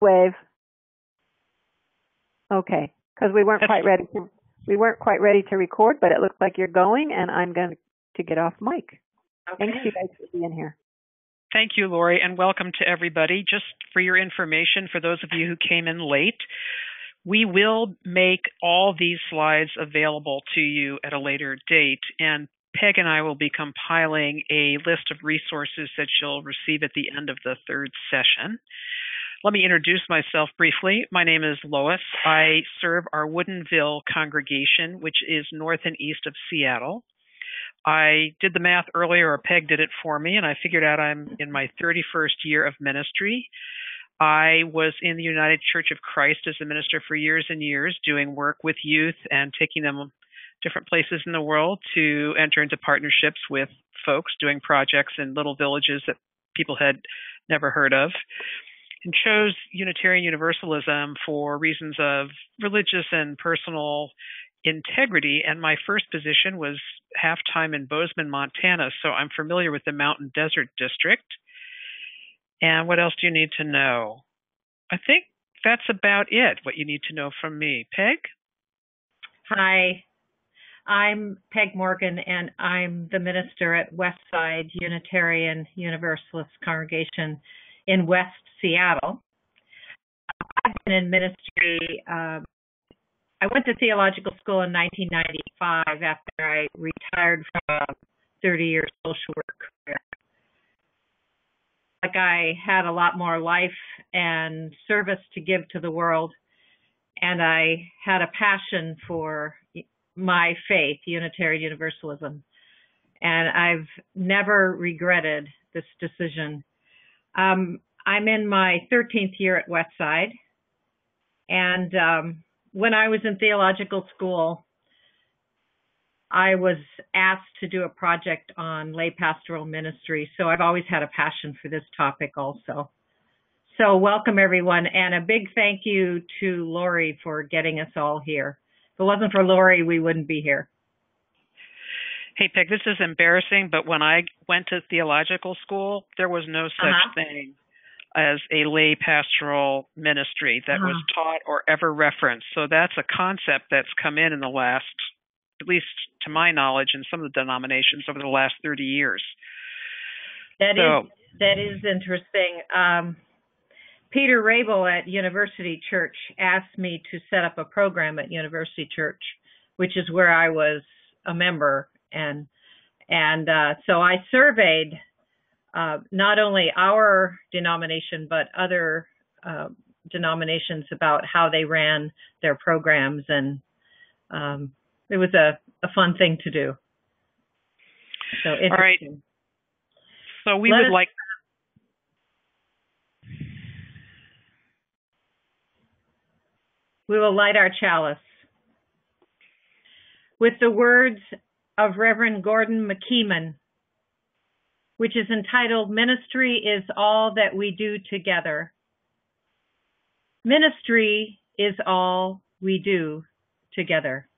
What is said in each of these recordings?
wave. Okay, because we weren't quite ready to we weren't quite ready to record, but it looks like you're going, and I'm going to get off mic. Okay. Thanks you guys for being here. Thank you, Lori, and welcome to everybody. Just for your information, for those of you who came in late, we will make all these slides available to you at a later date, and Peg and I will be compiling a list of resources that you'll receive at the end of the third session. Let me introduce myself briefly. My name is Lois. I serve our Woodinville congregation, which is north and east of Seattle. I did the math earlier, or Peg did it for me, and I figured out I'm in my 31st year of ministry. I was in the United Church of Christ as a minister for years and years, doing work with youth and taking them different places in the world to enter into partnerships with folks doing projects in little villages that people had never heard of and chose Unitarian Universalism for reasons of religious and personal integrity. And my first position was half time in Bozeman, Montana. So I'm familiar with the Mountain Desert District. And what else do you need to know? I think that's about it, what you need to know from me. Peg? Hi, I'm Peg Morgan, and I'm the minister at Westside Unitarian Universalist Congregation in West Seattle. I've been in ministry. Uh, I went to theological school in 1995 after I retired from a 30 year social work career. Like I had a lot more life and service to give to the world, and I had a passion for my faith, Unitarian Universalism, and I've never regretted this decision. Um, I'm in my 13th year at Westside, and um, when I was in theological school, I was asked to do a project on lay pastoral ministry, so I've always had a passion for this topic also. So welcome everyone, and a big thank you to Lori for getting us all here. If it wasn't for Lori, we wouldn't be here. Hey, Peg, this is embarrassing, but when I went to theological school, there was no such Uh-huh. thing as a lay pastoral ministry that was Uh-huh. taught or ever referenced. So that's a concept that's come in in the last, at least to my knowledge, in some of the denominations over the last 30 years. That is So- that is interesting. Um, Peter Raible at University Church asked me to set up a program at University Church, which is where I was a member, and and uh, so I surveyed uh, not only our denomination but other uh, denominations about how they ran their programs, and um, it was a, a fun thing to do. So All right. So we Let would us- like we will light our chalice with the words of Reverend Gordon McKeeman, which is entitled Ministry is All That We Do Together. Ministry is all we do together.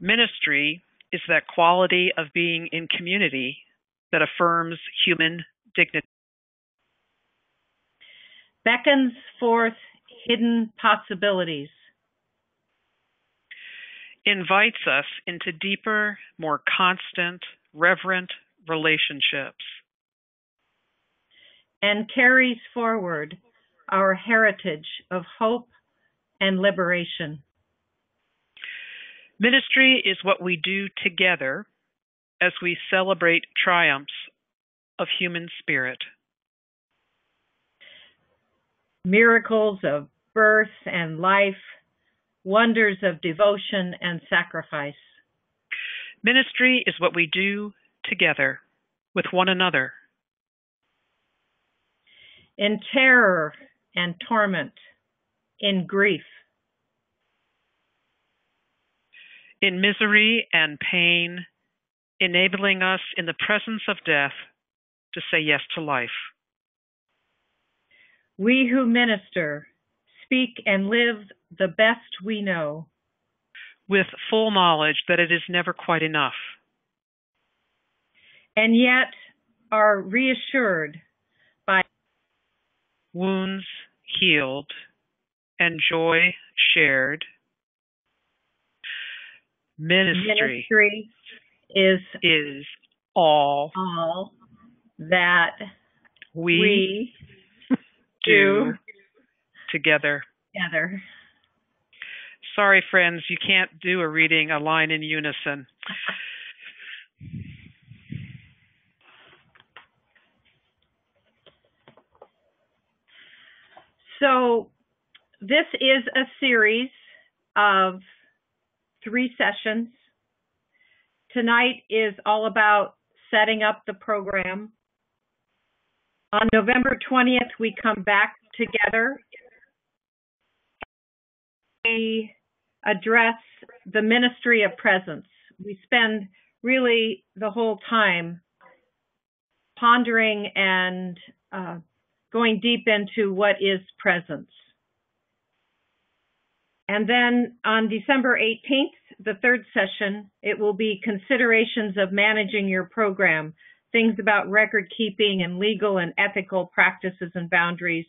ministry is that quality of being in community that affirms human dignity. Beckons forth hidden possibilities. Invites us into deeper, more constant, reverent relationships. and carries forward our heritage of hope and liberation. Ministry is what we do together as we celebrate triumphs of human spirit. Miracles of birth and life, wonders of devotion and sacrifice. Ministry is what we do together with one another. In terror and torment, in grief, in misery and pain, enabling us in the presence of death to say yes to life. we who minister speak and live the best we know, with full knowledge that it is never quite enough. and yet are reassured by Wounds healed, and joy shared. Ministry, Ministry is is all all that we, we do do together. together. Sorry, friends, you can't do a reading a line in unison. So, this is a series of three sessions. Tonight is all about setting up the program. On November 20th, we come back together. We address the ministry of presence. We spend really the whole time pondering and uh, going deep into what is presence. And then on December 18th, the third session, it will be considerations of managing your program, things about record keeping and legal and ethical practices and boundaries,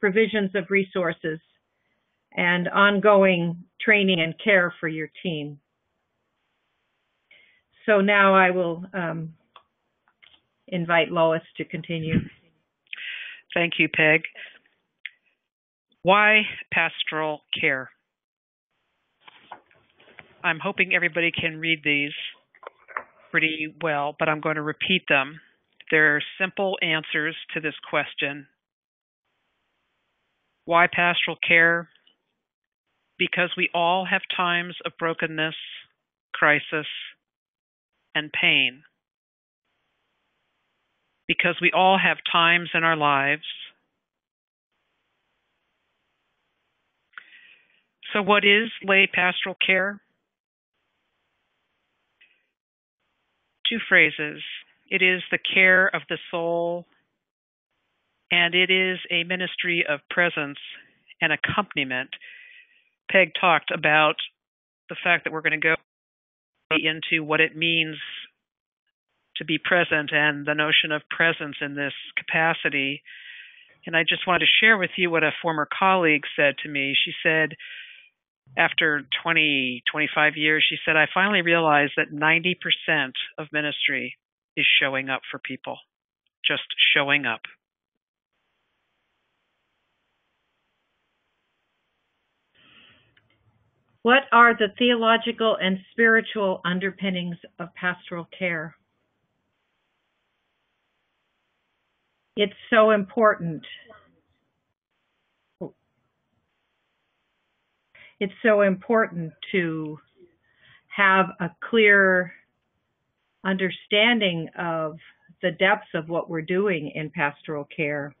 provisions of resources, and ongoing training and care for your team. So now I will um, invite Lois to continue. Thank you, Peg. Why pastoral care? I'm hoping everybody can read these pretty well, but I'm going to repeat them. They're simple answers to this question. Why pastoral care? Because we all have times of brokenness, crisis, and pain. Because we all have times in our lives. So, what is lay pastoral care? two phrases. It is the care of the soul, and it is a ministry of presence and accompaniment. Peg talked about the fact that we're going to go into what it means to be present and the notion of presence in this capacity. And I just wanted to share with you what a former colleague said to me. She said, after 20, 25 years, she said, I finally realized that 90% of ministry is showing up for people, just showing up. What are the theological and spiritual underpinnings of pastoral care? It's so important it's so important to have a clear understanding of the depths of what we're doing in pastoral care.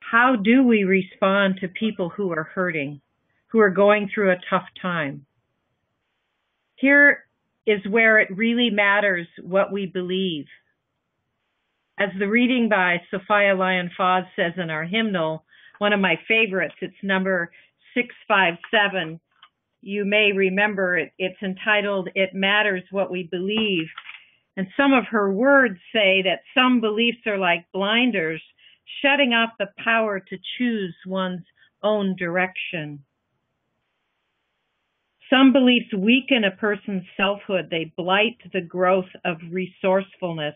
How do we respond to people who are hurting, who are going through a tough time? Here is where it really matters what we believe. As the reading by Sophia Lyon Fahs says in our hymnal, one of my favorites. It's number 657. You may remember it. It's entitled It Matters What We Believe. And some of her words say that some beliefs are like blinders, shutting off the power to choose one's own direction. Some beliefs weaken a person's selfhood. They blight the growth of resourcefulness.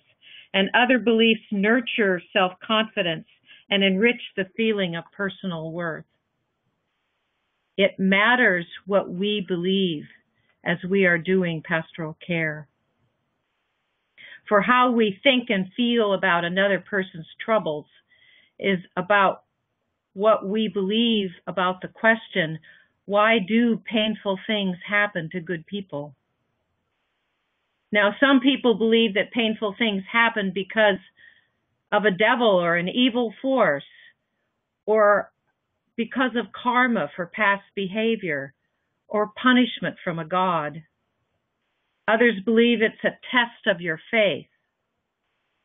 And other beliefs nurture self-confidence and enrich the feeling of personal worth. It matters what we believe as we are doing pastoral care. For how we think and feel about another person's troubles is about what we believe about the question, why do painful things happen to good people? Now, some people believe that painful things happen because of a devil or an evil force or because of karma for past behavior or punishment from a god. Others believe it's a test of your faith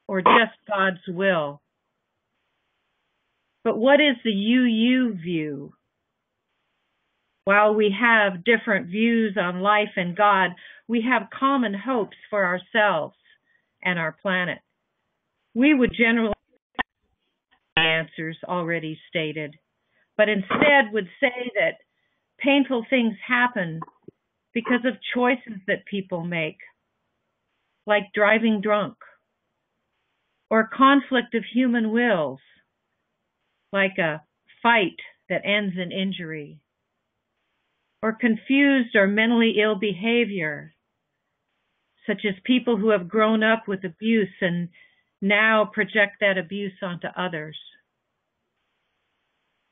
or just God's will. But what is the UU view? While we have different views on life and God, we have common hopes for ourselves and our planet. We would generally answer answers already stated, but instead would say that painful things happen because of choices that people make, like driving drunk, or conflict of human wills, like a fight that ends in injury, or confused or mentally ill behavior, such as people who have grown up with abuse and now project that abuse onto others.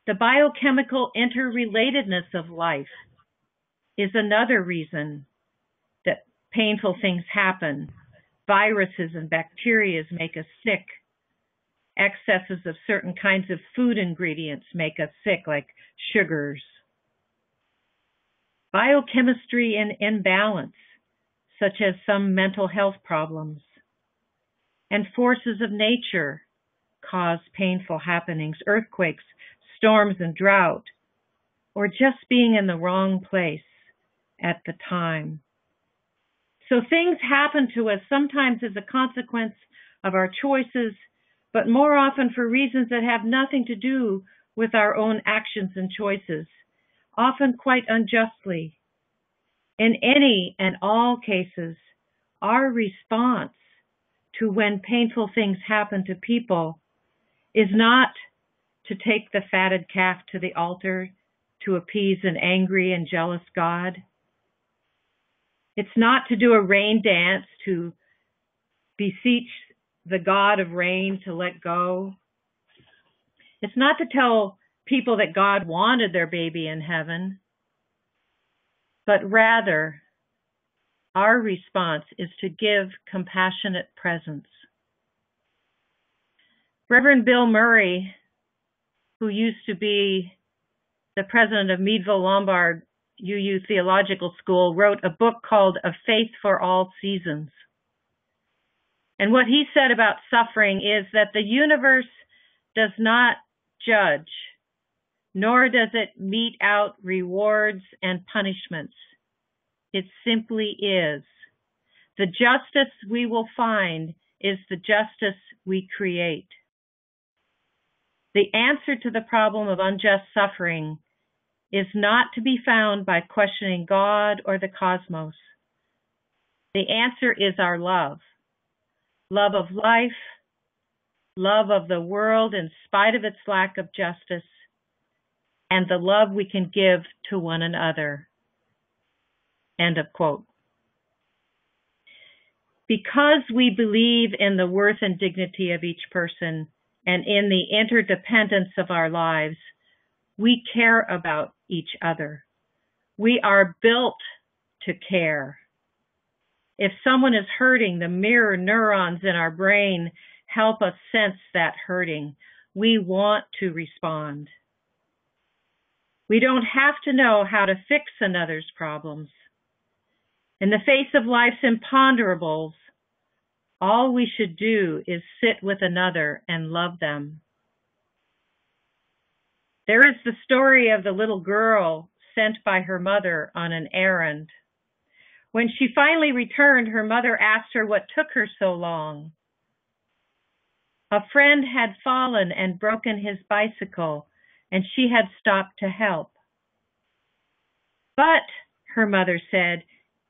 The biochemical interrelatedness of life is another reason that painful things happen. Viruses and bacteria make us sick. Excesses of certain kinds of food ingredients make us sick, like sugars. Biochemistry in imbalance, such as some mental health problems. And forces of nature cause painful happenings, earthquakes, storms, and drought, or just being in the wrong place at the time. So things happen to us sometimes as a consequence of our choices, but more often for reasons that have nothing to do with our own actions and choices, often quite unjustly. In any and all cases, our response to when painful things happen to people is not to take the fatted calf to the altar to appease an angry and jealous God. It's not to do a rain dance to beseech the God of rain to let go. It's not to tell people that God wanted their baby in heaven, but rather our response is to give compassionate presence. Reverend Bill Murry, who used to be the president of Meadville Lombard UU Theological School, wrote a book called A Faith for All Seasons. And what he said about suffering is that the universe does not judge, nor does it mete out rewards and punishments. It simply is. The justice we will find is the justice we create. The answer to the problem of unjust suffering is not to be found by questioning God or the cosmos. The answer is our love love of life, love of the world in spite of its lack of justice, and the love we can give to one another. End of quote. Because we believe in the worth and dignity of each person and in the interdependence of our lives, we care about each other. We are built to care. If someone is hurting, the mirror neurons in our brain help us sense that hurting. We want to respond. We don't have to know how to fix another's problems. In the face of life's imponderables, all we should do is sit with another and love them. There is the story of the little girl sent by her mother on an errand. When she finally returned, her mother asked her what took her so long. A friend had fallen and broken his bicycle, and she had stopped to help. But, her mother said,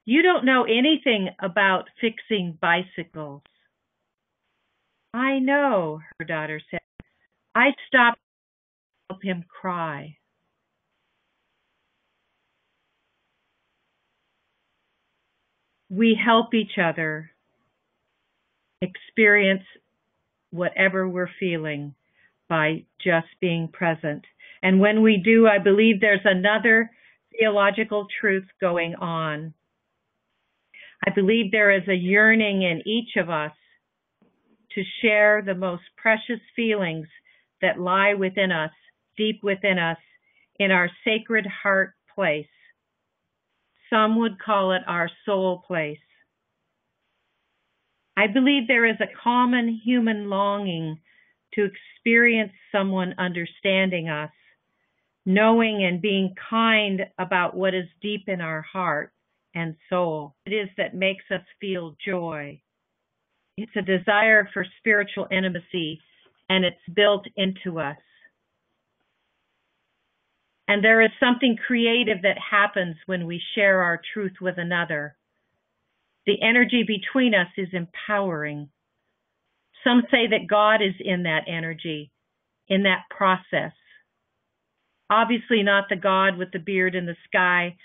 you don't know anything about fixing bicycles. I know, her daughter said. I stopped to help him cry. We help each other experience whatever we're feeling by just being present. And when we do, I believe there's another theological truth going on. I believe there is a yearning in each of us to share the most precious feelings that lie within us, deep within us, in our sacred heart place. Some would call it our soul place. I believe there is a common human longing to experience someone understanding us, knowing and being kind about what is deep in our heart and soul. It is that makes us feel joy. It's a desire for spiritual intimacy and it's built into us. And there is something creative that happens when we share our truth with another. The energy between us is empowering. Some say that God is in that energy, in that process. Obviously, not the God with the beard in the sky,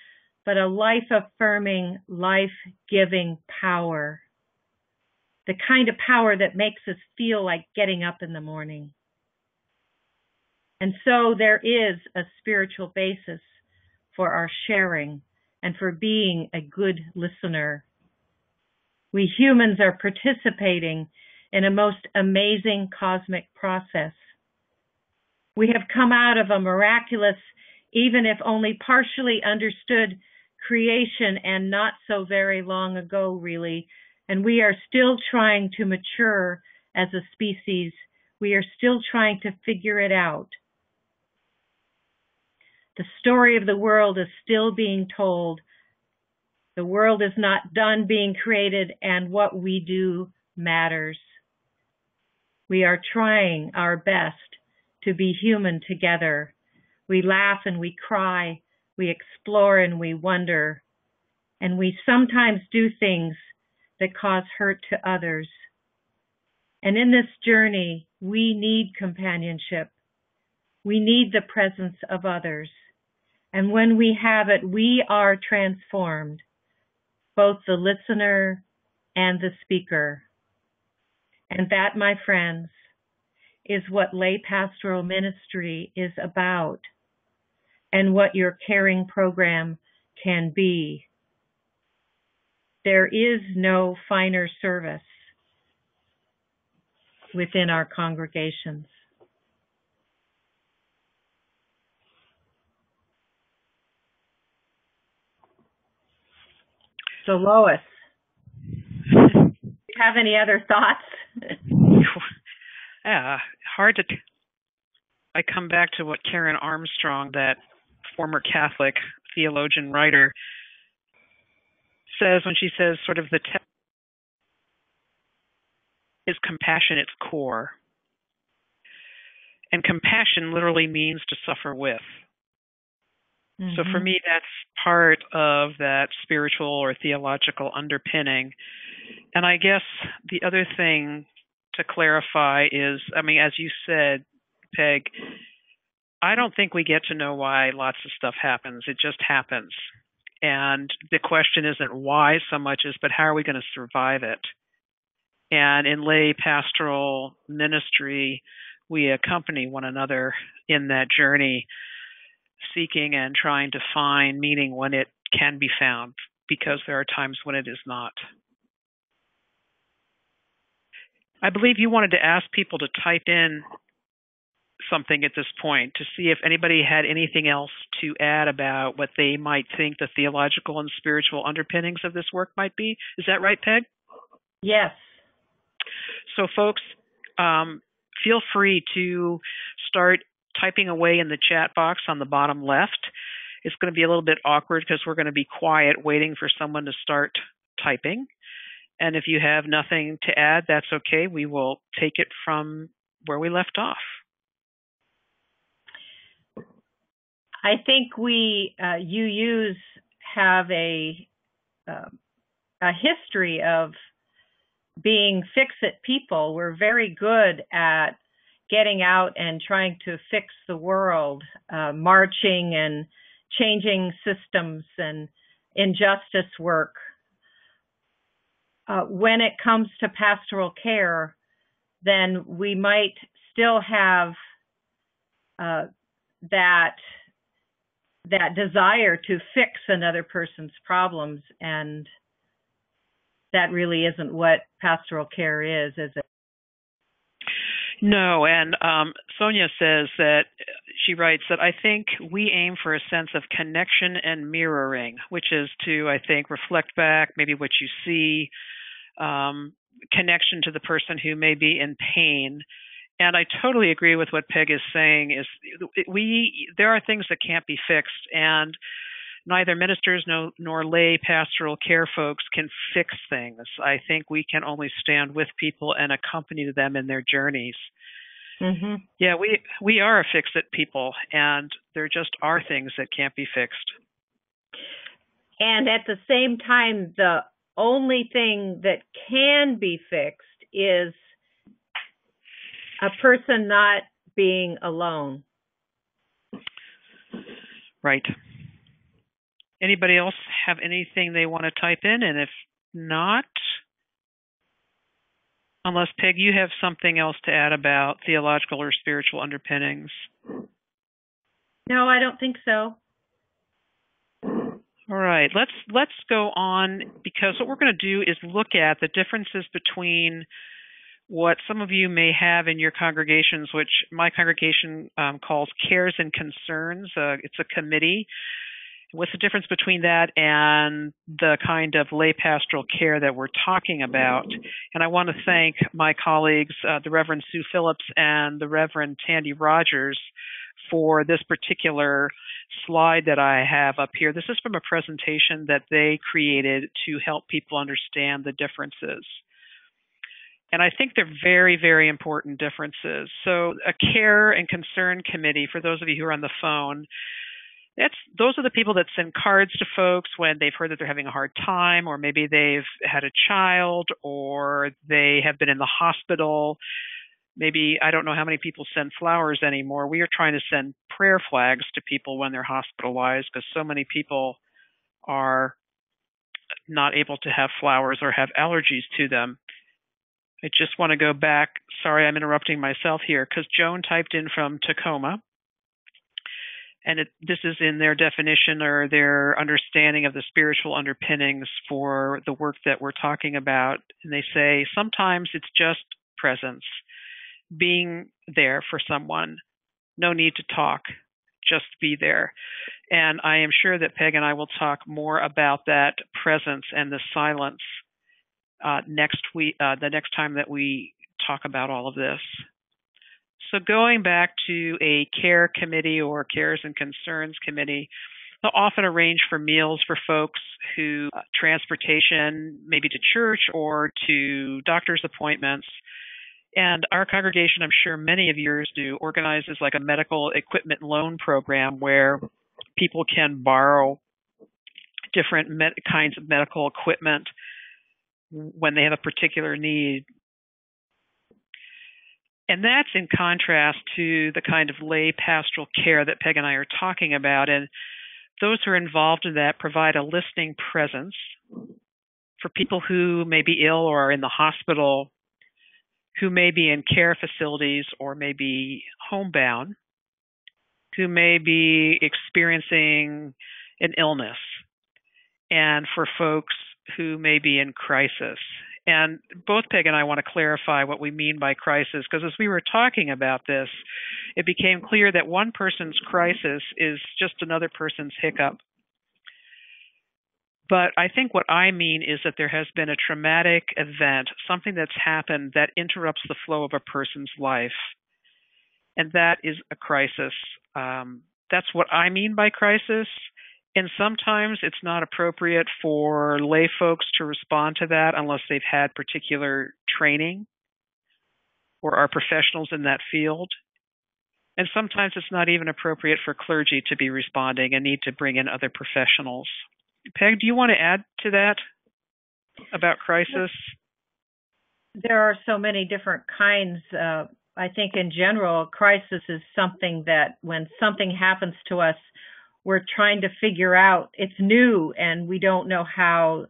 but a life affirming, life giving power. The kind of power that makes us feel like getting up in the morning. And so there is a spiritual basis for our sharing and for being a good listener. We humans are participating in a most amazing cosmic process. We have come out of a miraculous, even if only partially understood creation and not so very long ago, really. And we are still trying to mature as a species. We are still trying to figure it out. The story of the world is still being told. The world is not done being created, and what we do matters. We are trying our best to be human together. We laugh and we cry. We explore and we wonder. And we sometimes do things that cause hurt to others. And in this journey, we need companionship. We need the presence of others. And when we have it, we are transformed, both the listener and the speaker. And that, my friends, is what lay pastoral ministry is about and what your caring program can be. There is no finer service within our congregations. So, Lois, have any other thoughts? yeah, hard to. T- I come back to what Karen Armstrong, that former Catholic theologian writer, says when she says, sort of the te- is compassion its core. And compassion literally means to suffer with. Mm-hmm. So for mm-hmm. me, that's part of that spiritual or theological underpinning. And I guess the other thing to clarify is I mean, as you said, Peg, I don't think we get to know why lots of stuff happens. It just happens. And the question isn't why so much as, but how are we going to survive it? And in lay pastoral ministry, we accompany one another in that journey seeking and trying to find meaning when it can be found, because there are times when it is not. I believe you wanted to ask people to type in something at this point to see if anybody had anything else to add about what they might think the theological and spiritual underpinnings of this work might be. Is that right, Peg? Yes. So, folks, um, feel free to start typing away in the chat box on the bottom left. It's going to be a little bit awkward because we're going to be quiet waiting for someone to start typing. And if you have nothing to add, that's okay. We will take it from where we left off. I think we uh, UUs have a uh, a history of being fix-it people. We're very good at getting out and trying to fix the world, uh, marching and changing systems and injustice work. Uh, when it comes to pastoral care, then we might still have uh, that that desire to fix another person's problems and that really isn't what pastoral care is, is it? No, and um, Sonia says that she writes that I think we aim for a sense of connection and mirroring, which is to, I think, reflect back maybe what you see, um, connection to the person who may be in pain. And I totally agree with what Peg is saying. Is we there are things that can't be fixed, and neither ministers no, nor lay pastoral care folks can fix things. I think we can only stand with people and accompany them in their journeys. hmm Yeah, we we are a fix it people, and there just are things that can't be fixed. And at the same time, the only thing that can be fixed is a person not being alone. Right. Anybody else have anything they want to type in? And if not, unless Peg, you have something else to add about theological or spiritual underpinnings. No, I don't think so. All right, let's let's go on because what we're going to do is look at the differences between what some of you may have in your congregations, which my congregation um, calls cares and concerns. Uh, it's a committee. What's the difference between that and the kind of lay pastoral care that we're talking about? And I want to thank my colleagues, uh, the Reverend Sue Phillips and the Reverend Tandi Rogers, for this particular slide that I have up here. This is from a presentation that they created to help people understand the differences. And I think they're very, very important differences. So, a care and concern committee, for those of you who are on the phone, that's those are the people that send cards to folks when they've heard that they're having a hard time, or maybe they've had a child, or they have been in the hospital maybe I don't know how many people send flowers anymore. We are trying to send prayer flags to people when they're hospitalized because so many people are not able to have flowers or have allergies to them. I just want to go back. Sorry, I'm interrupting myself here because Joan typed in from Tacoma. And it, this is in their definition or their understanding of the spiritual underpinnings for the work that we're talking about. And they say sometimes it's just presence being there for someone. No need to talk, just be there. And I am sure that Peg and I will talk more about that presence and the silence uh, next week, uh, the next time that we talk about all of this. So going back to a care committee or cares and concerns committee, they'll often arrange for meals for folks who uh, transportation, maybe to church or to doctor's appointments. And our congregation, I'm sure many of yours do, organizes like a medical equipment loan program where people can borrow different med- kinds of medical equipment when they have a particular need. And that's in contrast to the kind of lay pastoral care that Peg and I are talking about. And those who are involved in that provide a listening presence for people who may be ill or are in the hospital who may be in care facilities or may be homebound, who may be experiencing an illness, and for folks who may be in crisis. And both Peg and I want to clarify what we mean by crisis because as we were talking about this, it became clear that one person's crisis is just another person's hiccup but I think what I mean is that there has been a traumatic event, something that's happened that interrupts the flow of a person's life. And that is a crisis. Um, that's what I mean by crisis. And sometimes it's not appropriate for lay folks to respond to that unless they've had particular training or are professionals in that field. And sometimes it's not even appropriate for clergy to be responding and need to bring in other professionals. Peg, do you want to add to that about crisis? There are so many different kinds. Uh, I think in general, crisis is something that when something happens to us, we're trying to figure out it's new and we don't know how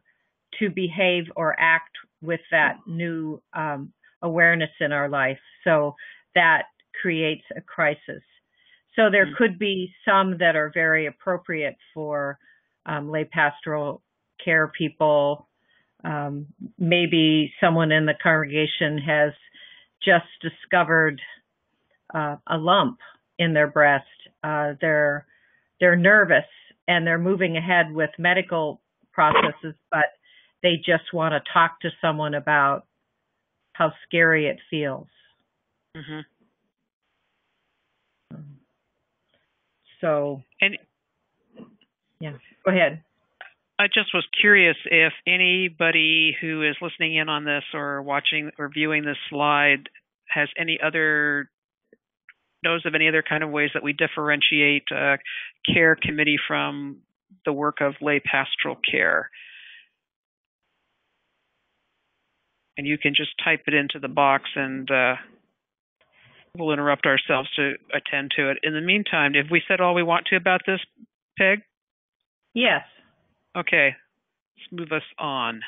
to behave or act with that new um, awareness in our life. So that creates a crisis. So there mm-hmm. could be some that are very appropriate for um, lay pastoral care people. Um, maybe someone in the congregation has just discovered uh, a lump in their breast. Uh, they're they're nervous and they're moving ahead with medical processes, but they just want to talk to someone about how scary it feels. Mm-hmm. So and yeah. Go ahead. I just was curious if anybody who is listening in on this or watching or viewing this slide has any other knows of any other kind of ways that we differentiate uh, care committee from the work of lay pastoral care. And you can just type it into the box and uh, we'll interrupt ourselves to attend to it. In the meantime, have we said all we want to about this, Peg? Yes. Okay, let's move us on.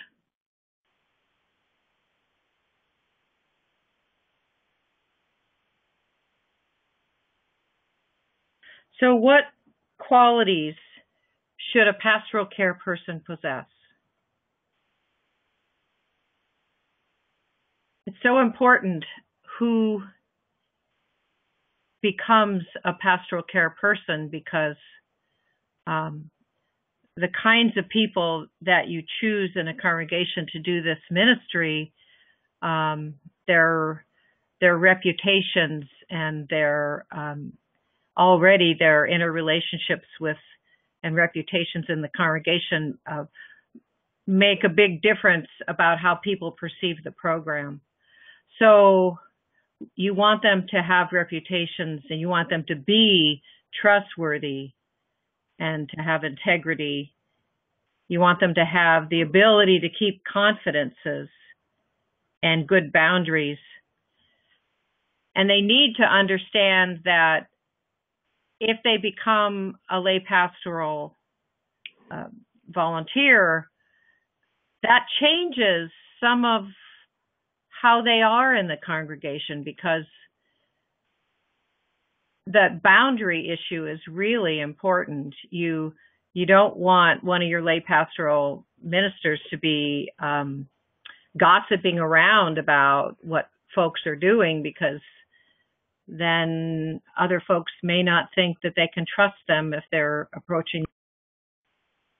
So, what qualities should a pastoral care person possess? It's so important who becomes a pastoral care person because um, the kinds of people that you choose in a congregation to do this ministry, um, their their reputations and their um, already their interrelationships with and reputations in the congregation uh, make a big difference about how people perceive the program. So you want them to have reputations and you want them to be trustworthy and to have integrity. You want them to have the ability to keep confidences and good boundaries. And they need to understand that if they become a lay pastoral uh, volunteer, that changes some of how they are in the congregation because that boundary issue is really important. You you don't want one of your lay pastoral ministers to be um, gossiping around about what folks are doing because then other folks may not think that they can trust them if they're approaching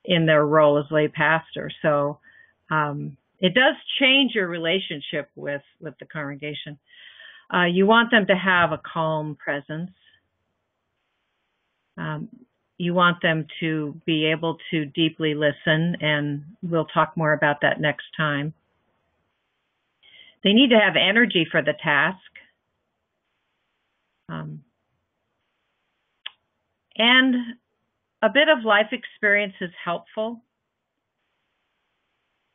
in their role as lay pastor. So um, it does change your relationship with with the congregation. Uh, you want them to have a calm presence. Um, you want them to be able to deeply listen, and we'll talk more about that next time. They need to have energy for the task. Um, and a bit of life experience is helpful.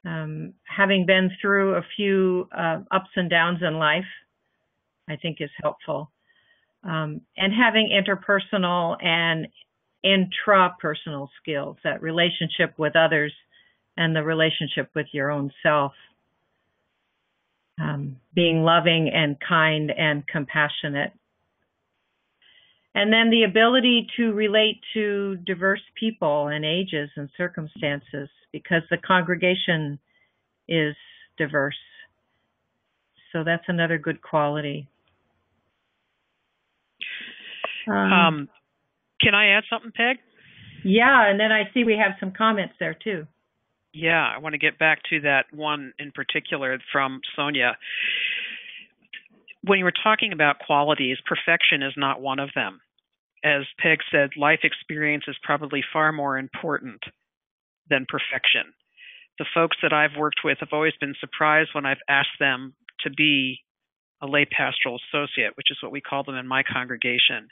Um, having been through a few uh, ups and downs in life, I think is helpful. Um, and having interpersonal and intrapersonal skills, that relationship with others and the relationship with your own self. Um, being loving and kind and compassionate and then the ability to relate to diverse people and ages and circumstances because the congregation is diverse. So that's another good quality. Um, um, can I add something, Peg? Yeah, and then I see we have some comments there too. Yeah, I want to get back to that one in particular from Sonia. When you were talking about qualities, perfection is not one of them as Peg said, life experience is probably far more important than perfection. The folks that I've worked with have always been surprised when I've asked them to be a lay pastoral associate, which is what we call them in my congregation.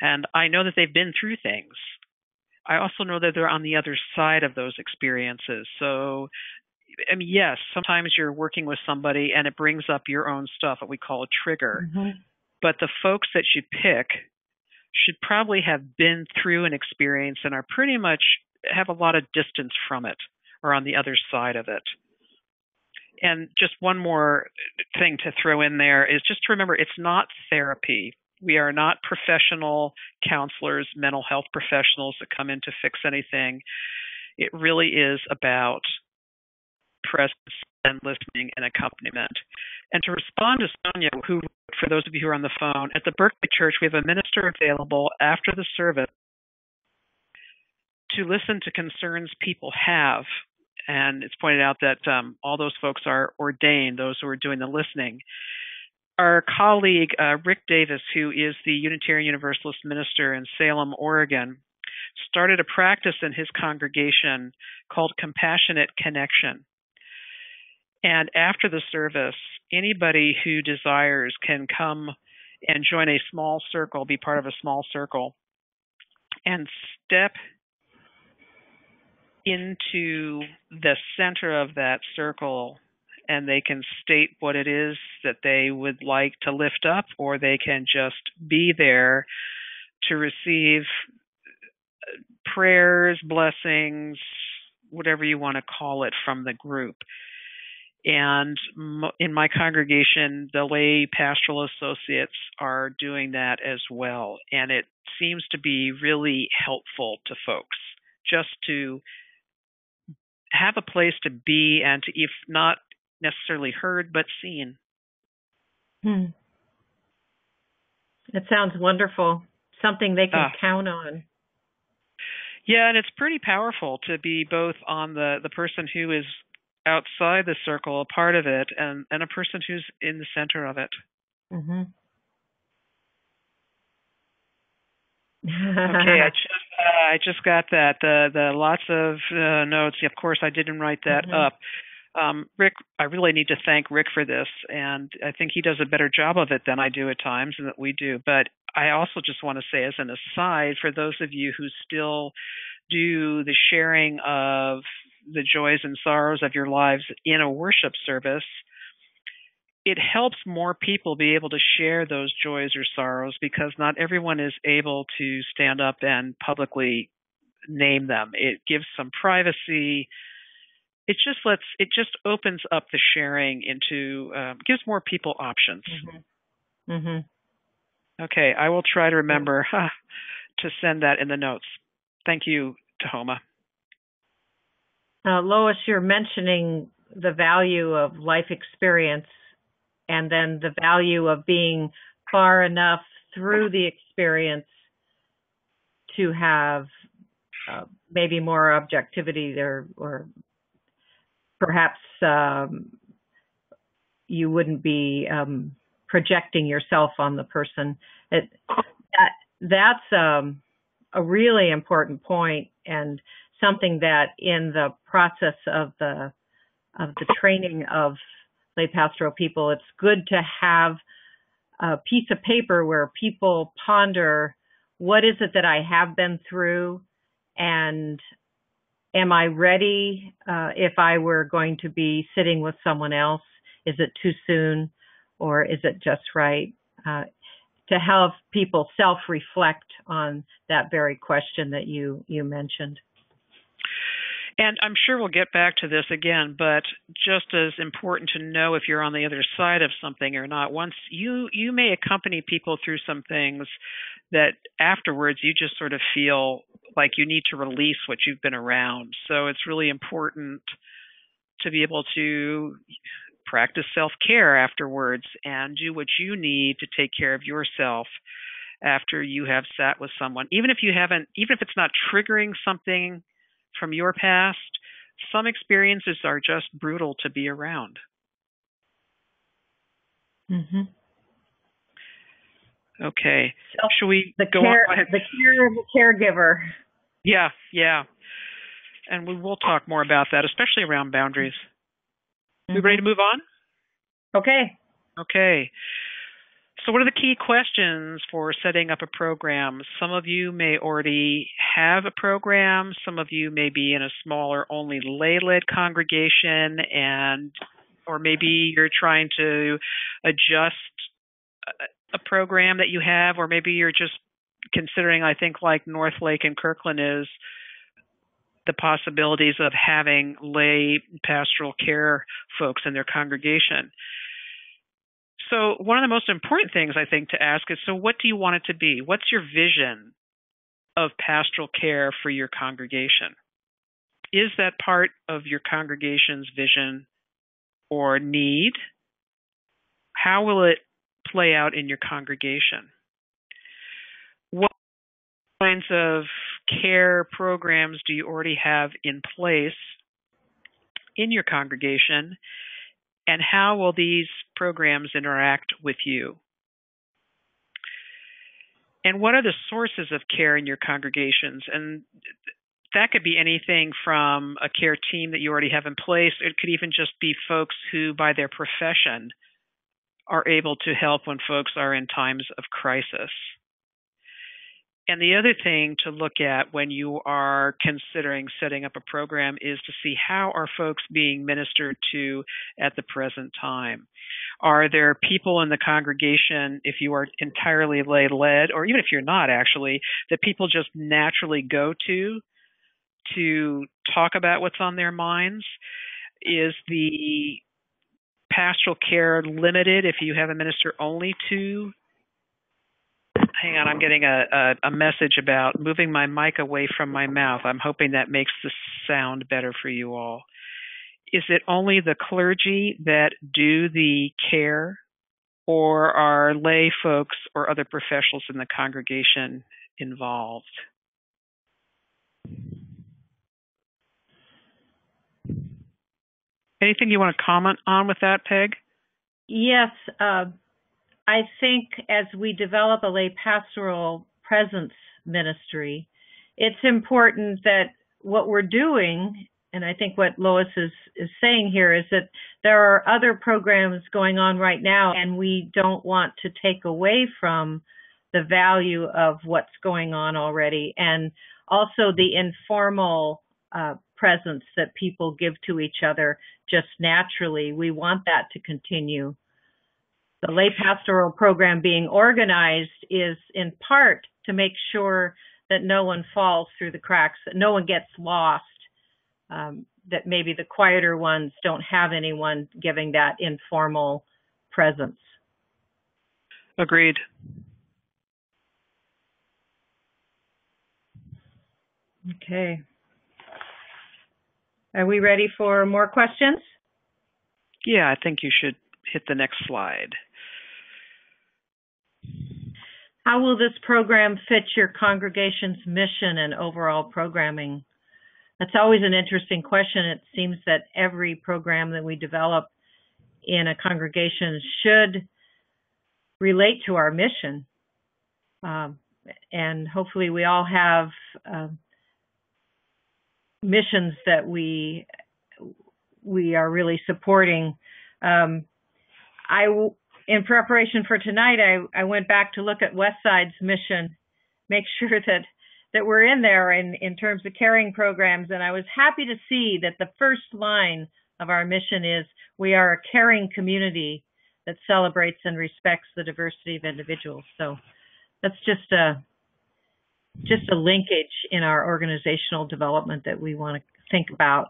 And I know that they've been through things. I also know that they're on the other side of those experiences. So, I mean, yes, sometimes you're working with somebody and it brings up your own stuff, what we call a trigger. Mm-hmm. But the folks that you pick should probably have been through an experience and are pretty much have a lot of distance from it or on the other side of it. And just one more thing to throw in there is just to remember it's not therapy. We are not professional counselors, mental health professionals that come in to fix anything. It really is about presence and listening and accompaniment. And to respond to Sonia, who, for those of you who are on the phone, at the Berkeley Church, we have a minister available after the service to listen to concerns people have. And it's pointed out that um, all those folks are ordained, those who are doing the listening. Our colleague, uh, Rick Davis, who is the Unitarian Universalist minister in Salem, Oregon, started a practice in his congregation called Compassionate Connection. And after the service, anybody who desires can come and join a small circle, be part of a small circle, and step into the center of that circle and they can state what it is that they would like to lift up or they can just be there to receive prayers, blessings, whatever you want to call it from the group. And in my congregation, the lay pastoral associates are doing that as well. And it seems to be really helpful to folks just to have a place to be and to, if not necessarily heard, but seen. Hmm. It sounds wonderful. Something they can uh, count on. Yeah, and it's pretty powerful to be both on the the person who is outside the circle, a part of it, and and a person who's in the center of it. Mm-hmm. okay, I just uh, I just got that. The the lots of uh, notes. Of course, I didn't write that mm-hmm. up. Um, Rick, I really need to thank Rick for this, and I think he does a better job of it than I do at times, and that we do. But I also just want to say, as an aside, for those of you who still do the sharing of the joys and sorrows of your lives in a worship service, it helps more people be able to share those joys or sorrows because not everyone is able to stand up and publicly name them. It gives some privacy. It just lets it just opens up the sharing into um, gives more people options. Mm-hmm. Mm-hmm. Okay, I will try to remember huh, to send that in the notes. Thank you, Tahoma. Uh, Lois, you're mentioning the value of life experience and then the value of being far enough through the experience to have uh, maybe more objectivity there or perhaps um, you wouldn't be um, projecting yourself on the person. It, that that's um, a really important point and something that in the process of the of the training of lay pastoral people, it's good to have a piece of paper where people ponder what is it that I have been through and am I ready uh, if I were going to be sitting with someone else? Is it too soon or is it just right? Uh, to have people self reflect on that very question that you, you mentioned. And I'm sure we'll get back to this again, but just as important to know if you're on the other side of something or not. Once you you may accompany people through some things that afterwards you just sort of feel like you need to release what you've been around. So it's really important to be able to practice self-care afterwards and do what you need to take care of yourself after you have sat with someone even if you haven't even if it's not triggering something from your past, some experiences are just brutal to be around. Mm-hmm. Okay. So Should we the go care, on? The care of the caregiver. Yeah, yeah. And we will talk more about that, especially around boundaries. Mm-hmm. We ready to move on? Okay. Okay. So, what are the key questions for setting up a program? Some of you may already have a program. Some of you may be in a smaller, only lay-led congregation, and or maybe you're trying to adjust a program that you have, or maybe you're just considering. I think like North Lake and Kirkland is the possibilities of having lay pastoral care folks in their congregation. So, one of the most important things I think to ask is so, what do you want it to be? What's your vision of pastoral care for your congregation? Is that part of your congregation's vision or need? How will it play out in your congregation? What kinds of care programs do you already have in place in your congregation? And how will these programs interact with you? And what are the sources of care in your congregations? And that could be anything from a care team that you already have in place. It could even just be folks who, by their profession, are able to help when folks are in times of crisis. And the other thing to look at when you are considering setting up a program is to see how are folks being ministered to at the present time. Are there people in the congregation, if you are entirely lay led, or even if you're not actually, that people just naturally go to to talk about what's on their minds? Is the pastoral care limited if you have a minister only to hang on, I'm getting a, a, a, message about moving my mic away from my mouth. I'm hoping that makes the sound better for you all. Is it only the clergy that do the care, or are lay folks or other professionals in the congregation involved? Anything you want to comment on with that, Peg? Yes. Uh, I think as we develop a lay pastoral presence ministry, it's important that what we're doing, and I think what Lois is, is saying here is that there are other programs going on right now, and we don't want to take away from the value of what's going on already, and also the informal uh, presence that people give to each other just naturally. We want that to continue the lay pastoral program being organized is in part to make sure that no one falls through the cracks, that no one gets lost, um, that maybe the quieter ones don't have anyone giving that informal presence. Agreed. Okay. Are we ready for more questions? Yeah, I think you should hit the next slide. How will this program fit your congregation's mission and overall programming? That's always an interesting question. It seems that every program that we develop in a congregation should relate to our mission. Um, and hopefully we all have uh, missions that we we are really supporting. Um, I in preparation for tonight, I, I went back to look at Westside's mission, make sure that that we're in there in, in terms of caring programs. And I was happy to see that the first line of our mission is we are a caring community that celebrates and respects the diversity of individuals. So that's just a just a linkage in our organizational development that we want to think about.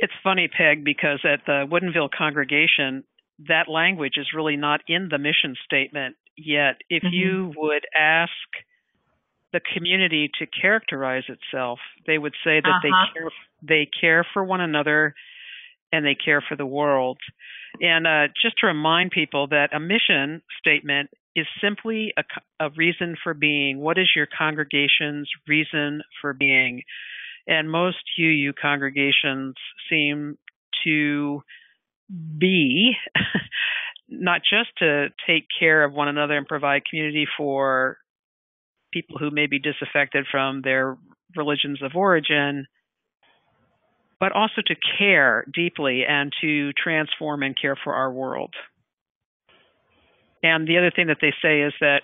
It's funny, Peg, because at the Woodinville congregation, that language is really not in the mission statement yet. If mm-hmm. you would ask the community to characterize itself, they would say that uh-huh. they care they care for one another and they care for the world. And uh, just to remind people that a mission statement is simply a, a reason for being. What is your congregation's reason for being? And most UU congregations seem to be not just to take care of one another and provide community for people who may be disaffected from their religions of origin, but also to care deeply and to transform and care for our world. And the other thing that they say is that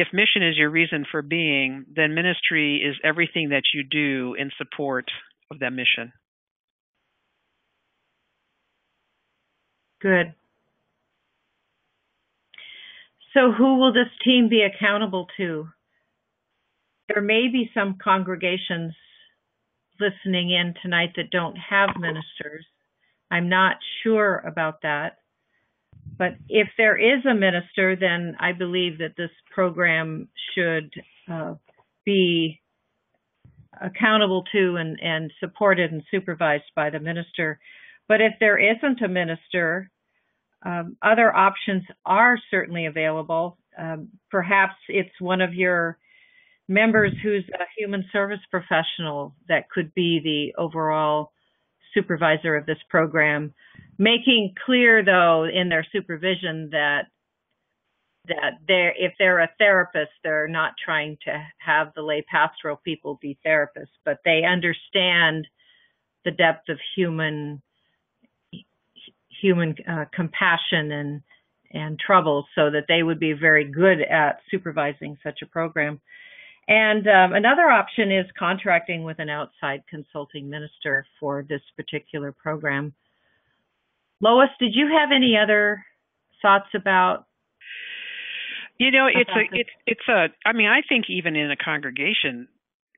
if mission is your reason for being, then ministry is everything that you do in support of that mission. Good. So, who will this team be accountable to? There may be some congregations listening in tonight that don't have ministers. I'm not sure about that. But if there is a minister, then I believe that this program should uh, be accountable to and, and supported and supervised by the minister. But if there isn't a minister, um, other options are certainly available. Um, perhaps it's one of your members who's a human service professional that could be the overall supervisor of this program, making clear though in their supervision that that they're if they're a therapist, they're not trying to have the lay pastoral people be therapists, but they understand the depth of human human uh, compassion and and troubles, so that they would be very good at supervising such a program. And um, another option is contracting with an outside consulting minister for this particular program. Lois, did you have any other thoughts about? You know, it's a, it's it's a. I mean, I think even in a congregation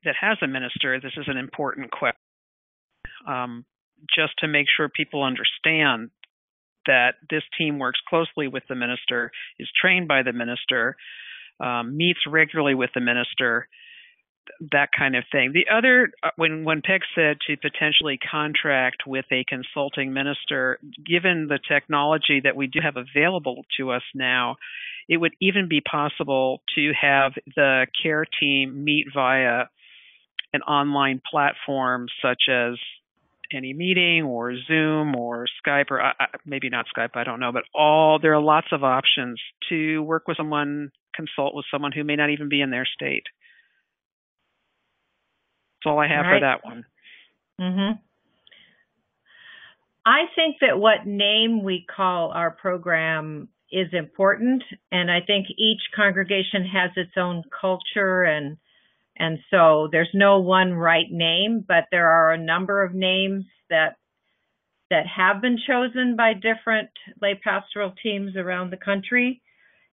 that has a minister, this is an important question. Um, just to make sure people understand that this team works closely with the minister, is trained by the minister, um, meets regularly with the minister, that kind of thing. The other, uh, when when Peg said to potentially contract with a consulting minister, given the technology that we do have available to us now, it would even be possible to have the care team meet via an online platform such as AnyMeeting or Zoom or Skype or uh, maybe not Skype, I don't know, but all there are lots of options to work with someone, consult with someone who may not even be in their state. That's all I have right. for that one. Mhm. I think that what name we call our program is important and I think each congregation has its own culture and and so there's no one right name, but there are a number of names that that have been chosen by different lay pastoral teams around the country.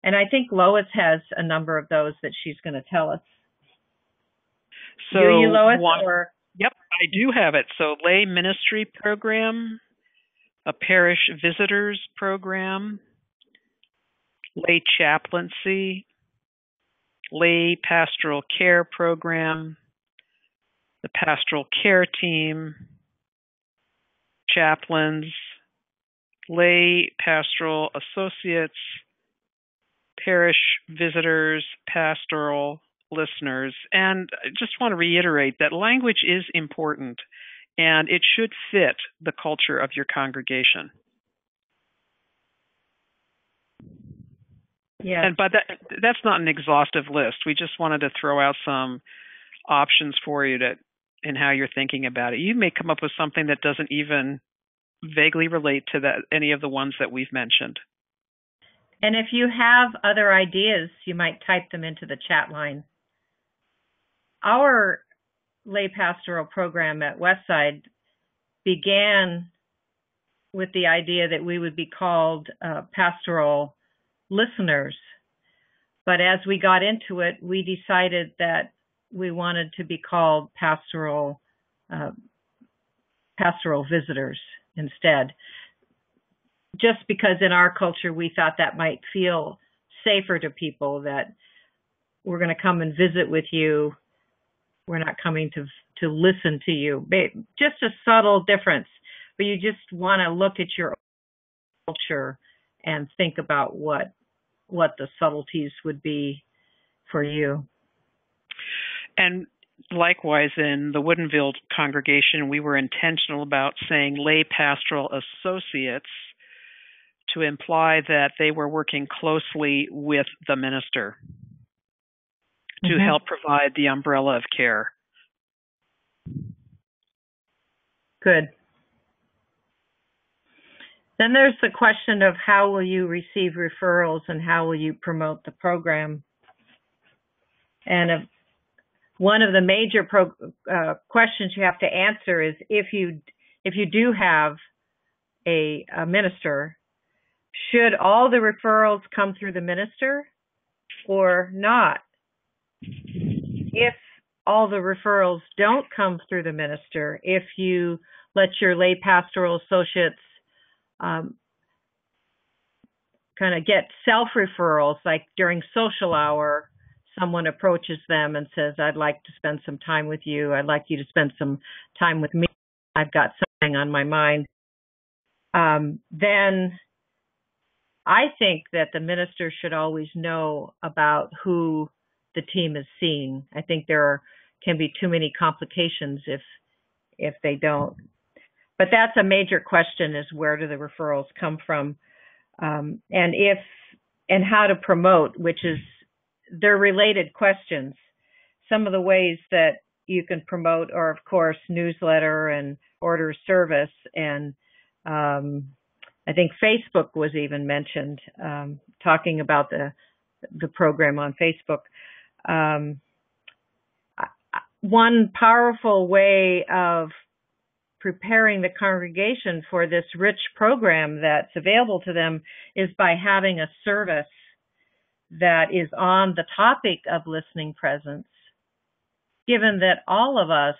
And I think Lois has a number of those that she's going to tell us. So you, Lois? one, or? Yep, I do have it. So lay ministry program, a parish visitors program, lay chaplaincy, lay pastoral care program, the pastoral care team, chaplains, lay pastoral associates, parish visitors, pastoral listeners. And I just want to reiterate that language is important and it should fit the culture of your congregation. Yeah. And but that that's not an exhaustive list. We just wanted to throw out some options for you to in how you're thinking about it. You may come up with something that doesn't even vaguely relate to that any of the ones that we've mentioned. And if you have other ideas, you might type them into the chat line. Our lay pastoral program at Westside began with the idea that we would be called uh, pastoral listeners. But as we got into it, we decided that we wanted to be called pastoral uh, pastoral visitors instead. Just because in our culture we thought that might feel safer to people that we're going to come and visit with you. We're not coming to to listen to you. Just a subtle difference, but you just want to look at your culture and think about what what the subtleties would be for you. And likewise, in the Woodinville congregation, we were intentional about saying lay pastoral associates to imply that they were working closely with the minister to Mhm. help provide the umbrella of care. Good. Then there's the question of how will you receive referrals and how will you promote the program? And if, one of the major pro, uh, questions you have to answer is if you if you do have a, a minister, should all the referrals come through the minister or not? If all the referrals don't come through the minister, if you let your lay pastoral associates um, kind of get self referrals, like during social hour, someone approaches them and says, I'd like to spend some time with you. I'd like you to spend some time with me. I've got something on my mind. Um, then I think that the minister should always know about who the team is seeing. I think there are, can be too many complications if if they don't. But that's a major question: is where do the referrals come from, um, and if and how to promote, which is they're related questions. Some of the ways that you can promote are, of course, newsletter and order service and um, I think Facebook was even mentioned, um, talking about the the program on Facebook. Um, one powerful way of preparing the congregation for this rich program that's available to them is by having a service that is on the topic of listening presence, given that all of us,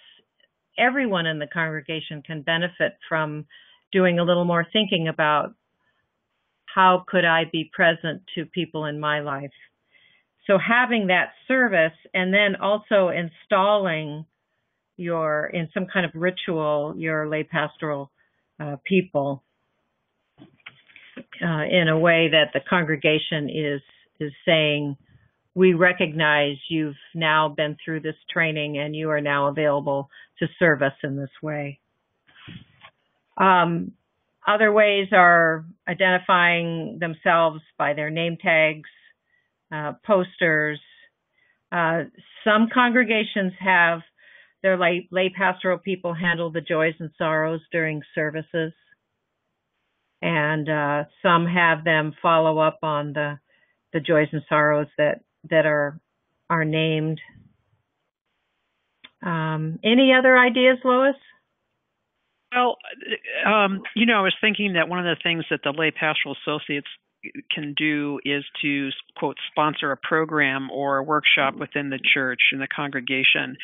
everyone in the congregation can benefit from doing a little more thinking about how could I be present to people in my life. So having that service and then also installing your in some kind of ritual your lay pastoral uh, people uh, in a way that the congregation is is saying we recognize you've now been through this training and you are now available to serve us in this way. Um, other ways are identifying themselves by their name tags, uh, posters. Uh, some congregations have their lay, lay pastoral people handle the joys and sorrows during services. And uh, some have them follow up on the the joys and sorrows that that are are named. Um, any other ideas, Lois? Well, um, you know, I was thinking that one of the things that the lay pastoral associates can do is to quote sponsor a program or a workshop within the church and the congregation.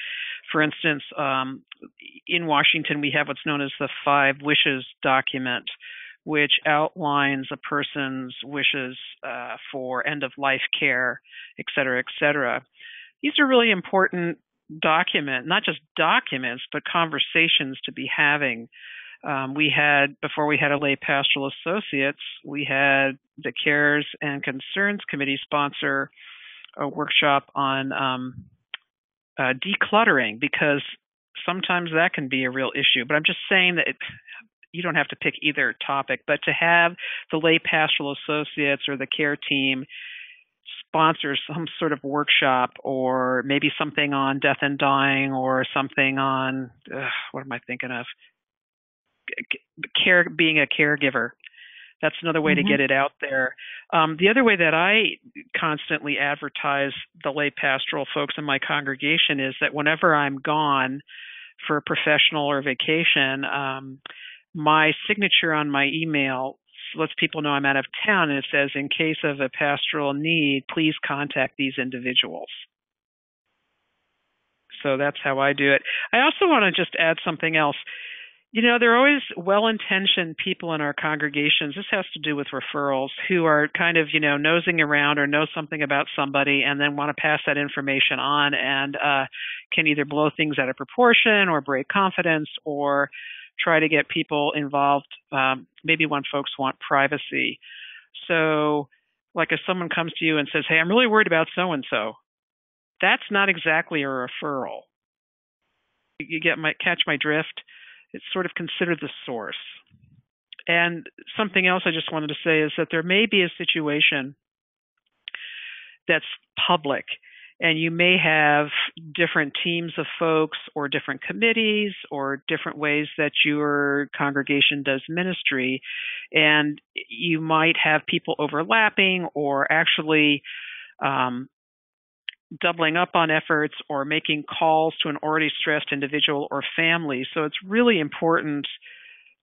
For instance, um, in Washington, we have what's known as the Five Wishes document, which outlines a person's wishes uh, for end of life care, et cetera, et cetera. These are really important document, not just documents, but conversations to be having um, we had before we had a lay pastoral associates, we had the Cares and Concerns Committee sponsor a workshop on um, uh, decluttering because sometimes that can be a real issue. But I'm just saying that it, you don't have to pick either topic, but to have the lay pastoral associates or the care team sponsor some sort of workshop or maybe something on death and dying or something on what am I thinking of care being a caregiver. That's another way mm-hmm. to get it out there. Um, the other way that I constantly advertise the lay pastoral folks in my congregation is that whenever I'm gone for a professional or vacation, um, my signature on my email lets people know I'm out of town and it says, in case of a pastoral need, please contact these individuals. So that's how I do it. I also want to just add something else. You know, there are always well intentioned people in our congregations. This has to do with referrals who are kind of, you know, nosing around or know something about somebody and then want to pass that information on and uh, can either blow things out of proportion or break confidence or try to get people involved, um, maybe when folks want privacy. So, like if someone comes to you and says, Hey, I'm really worried about so and so, that's not exactly a referral. You get my catch my drift it's sort of considered the source. And something else I just wanted to say is that there may be a situation that's public and you may have different teams of folks or different committees or different ways that your congregation does ministry and you might have people overlapping or actually um, doubling up on efforts or making calls to an already stressed individual or family. So it's really important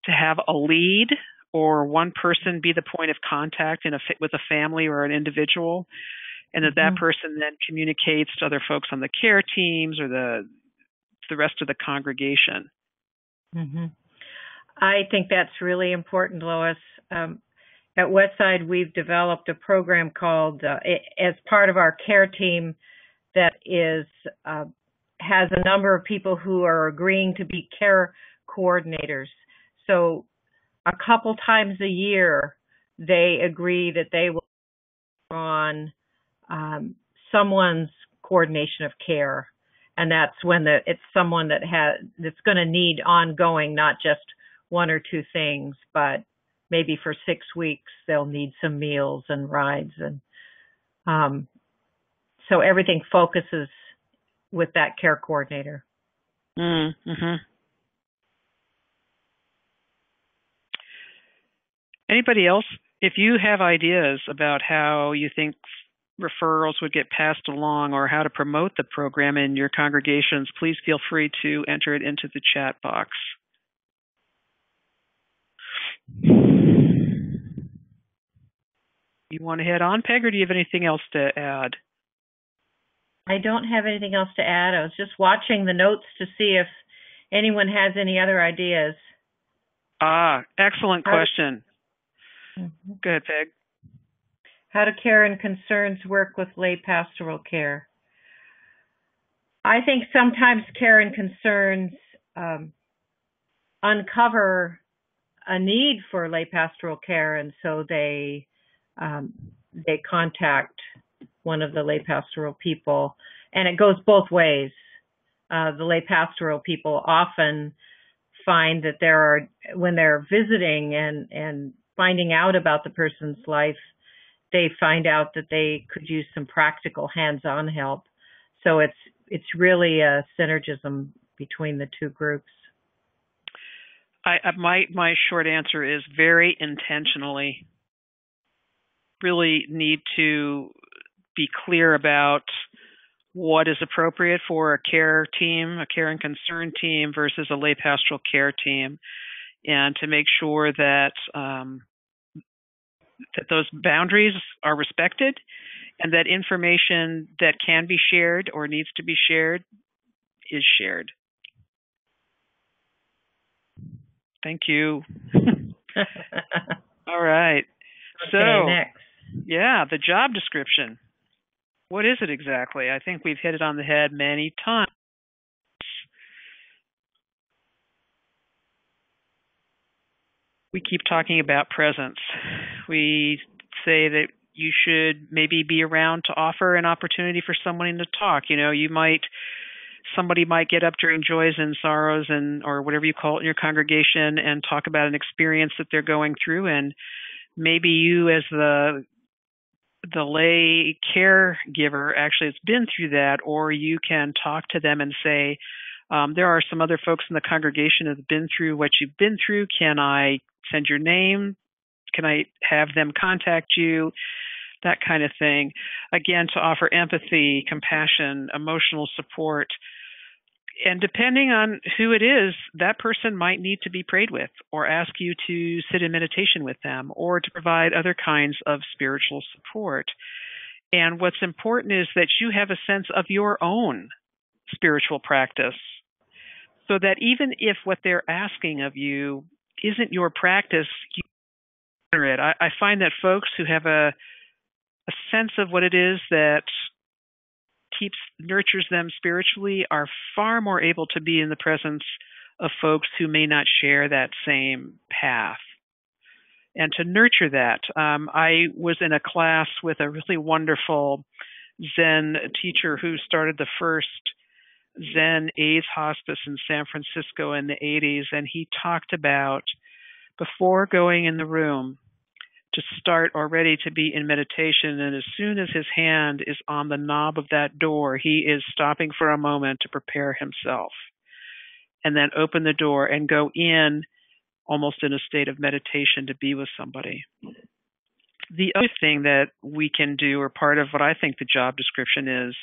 to have a lead or one person be the point of contact in a with a family or an individual and that mm-hmm. that person then communicates to other folks on the care teams or the the rest of the congregation. Mm-hmm. I think that's really important, Lois. Um, at Westside, we've developed a program called, uh, as part of our care team, that is uh, has a number of people who are agreeing to be care coordinators. So a couple times a year, they agree that they will on um, someone's coordination of care, and that's when the it's someone that has that's going to need ongoing, not just one or two things, but maybe for six weeks they'll need some meals and rides and um, so everything focuses with that care coordinator. Mm, hmm Anybody else? If you have ideas about how you think referrals would get passed along or how to promote the program in your congregations, please feel free to enter it into the chat box. You want to head on, Peg, or do you have anything else to add? I don't have anything else to add. I was just watching the notes to see if anyone has any other ideas. Ah, excellent question. Mm-hmm. Go ahead, Peg. How do care and concerns work with lay pastoral care? I think sometimes care and concerns um, uncover a need for lay pastoral care, and so they um, they contact one of the lay pastoral people, and it goes both ways. Uh, the lay pastoral people often find that there are when they're visiting and and finding out about the person's life, they find out that they could use some practical hands-on help. So it's it's really a synergism between the two groups. I, my my short answer is very intentionally. Really need to be clear about what is appropriate for a care team, a care and concern team versus a lay pastoral care team, and to make sure that um, that those boundaries are respected and that information that can be shared or needs to be shared is shared. Thank you. All right. Okay, so next. Yeah, the job description. What is it exactly? I think we've hit it on the head many times. We keep talking about presence. We say that you should maybe be around to offer an opportunity for someone to talk. You know, you might somebody might get up during joys and sorrows and or whatever you call it in your congregation and talk about an experience that they're going through and maybe you as the the lay caregiver actually has been through that, or you can talk to them and say, um, there are some other folks in the congregation that have been through what you've been through. Can I send your name? Can I have them contact you? That kind of thing. Again, to offer empathy, compassion, emotional support and depending on who it is, that person might need to be prayed with or ask you to sit in meditation with them or to provide other kinds of spiritual support. And what's important is that you have a sense of your own spiritual practice so that even if what they're asking of you isn't your practice, you it. I, I find that folks who have a a sense of what it is that keeps nurtures them spiritually are far more able to be in the presence of folks who may not share that same path. And to nurture that um, i was in a class with a really wonderful zen teacher who started the first zen aids hospice in san francisco in the 80s and he talked about before going in the room to start already to be in meditation. And as soon as his hand is on the knob of that door, he is stopping for a moment to prepare himself and then open the door and go in almost in a state of meditation to be with somebody. The other thing that we can do, or part of what I think the job description is,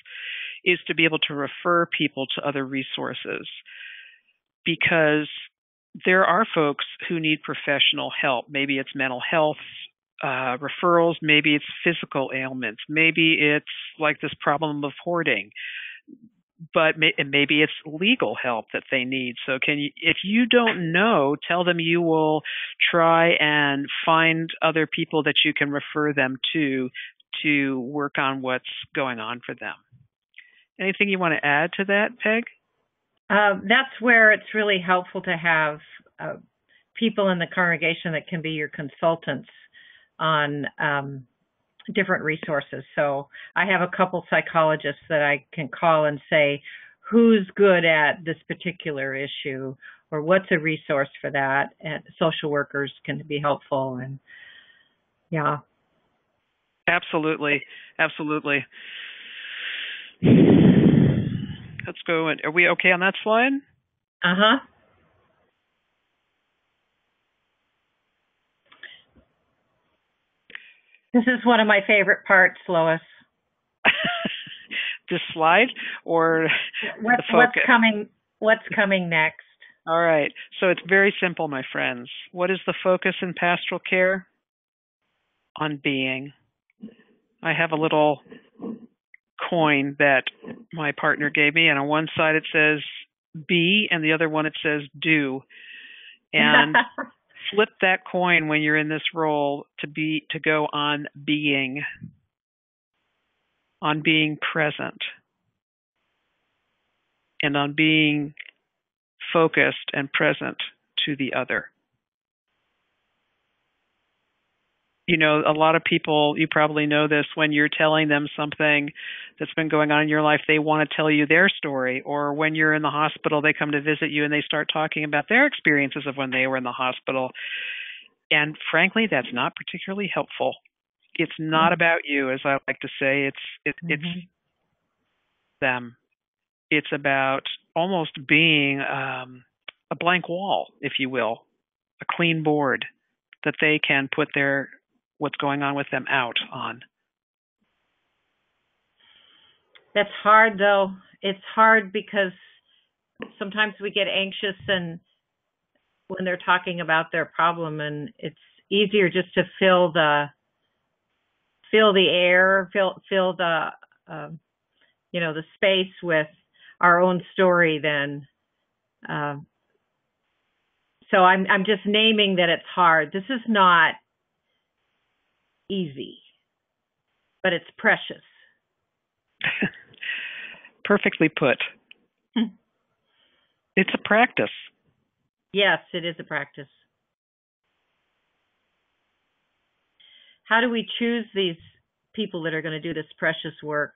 is to be able to refer people to other resources because there are folks who need professional help. Maybe it's mental health uh, referrals, maybe it's physical ailments, maybe it's like this problem of hoarding, but may, maybe it's legal help that they need. So can you, if you don't know, tell them you will try and find other people that you can refer them to to work on what's going on for them. Anything you want to add to that, Peg? Uh, that's where it's really helpful to have uh, people in the congregation that can be your consultants on um, different resources. So I have a couple psychologists that I can call and say, who's good at this particular issue? Or what's a resource for that? And social workers can be helpful and yeah. Absolutely. Absolutely. Let's go and are we okay on that slide? Uh-huh This is one of my favorite parts, Lois. this slide or what's, what's coming what's coming next? All right. So it's very simple, my friends. What is the focus in pastoral care? On being. I have a little coin that my partner gave me, and on one side it says be, and the other one it says do. And flip that coin when you're in this role to be to go on being on being present and on being focused and present to the other. You know, a lot of people, you probably know this, when you're telling them something that's been going on in your life, they want to tell you their story. Or when you're in the hospital, they come to visit you and they start talking about their experiences of when they were in the hospital. And frankly, that's not particularly helpful. It's not mm-hmm. about you, as I like to say. It's it, mm-hmm. it's them. It's about almost being um, a blank wall, if you will, a clean board that they can put their what's going on with them out on. That's hard though. It's hard because sometimes we get anxious and when they're talking about their problem and it's easier just to fill the fill the air, fill fill the uh, you know the space with our own story. Then, uh, so I'm I'm just naming that it's hard. This is not easy, but it's precious. Perfectly put. Hmm. it's a practice. Yes, it is a practice. How do we choose these people that are going to do this precious work?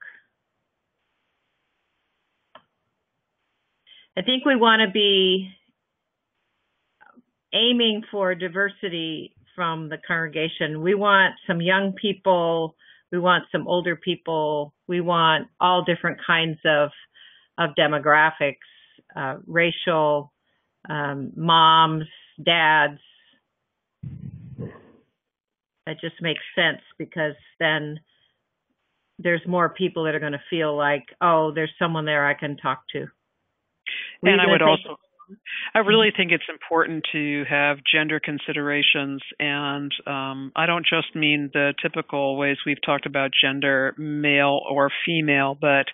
I think we want to be aiming for diversity from the congregation. We want some young people, we want some older people, we want all different kinds of of demographics, uh, racial, um, moms, dads, that just makes sense because then there's more people that are going to feel like, oh, there's someone there I can talk to. and I would also, I really think it's important to have gender considerations, and um, I don't just mean the typical ways we've talked about gender, male or female, but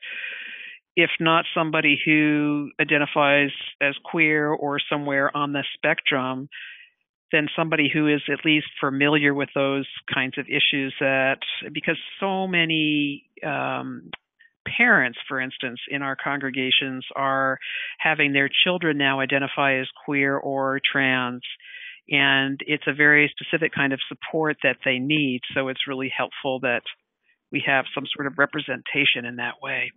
if not somebody who identifies as queer or somewhere on the spectrum, then somebody who is at least familiar with those kinds of issues that because so many um, parents for instance in our congregations are having their children now identify as queer or trans. And it's a very specific kind of support that they need. So it's really helpful that we have some sort of representation in that way.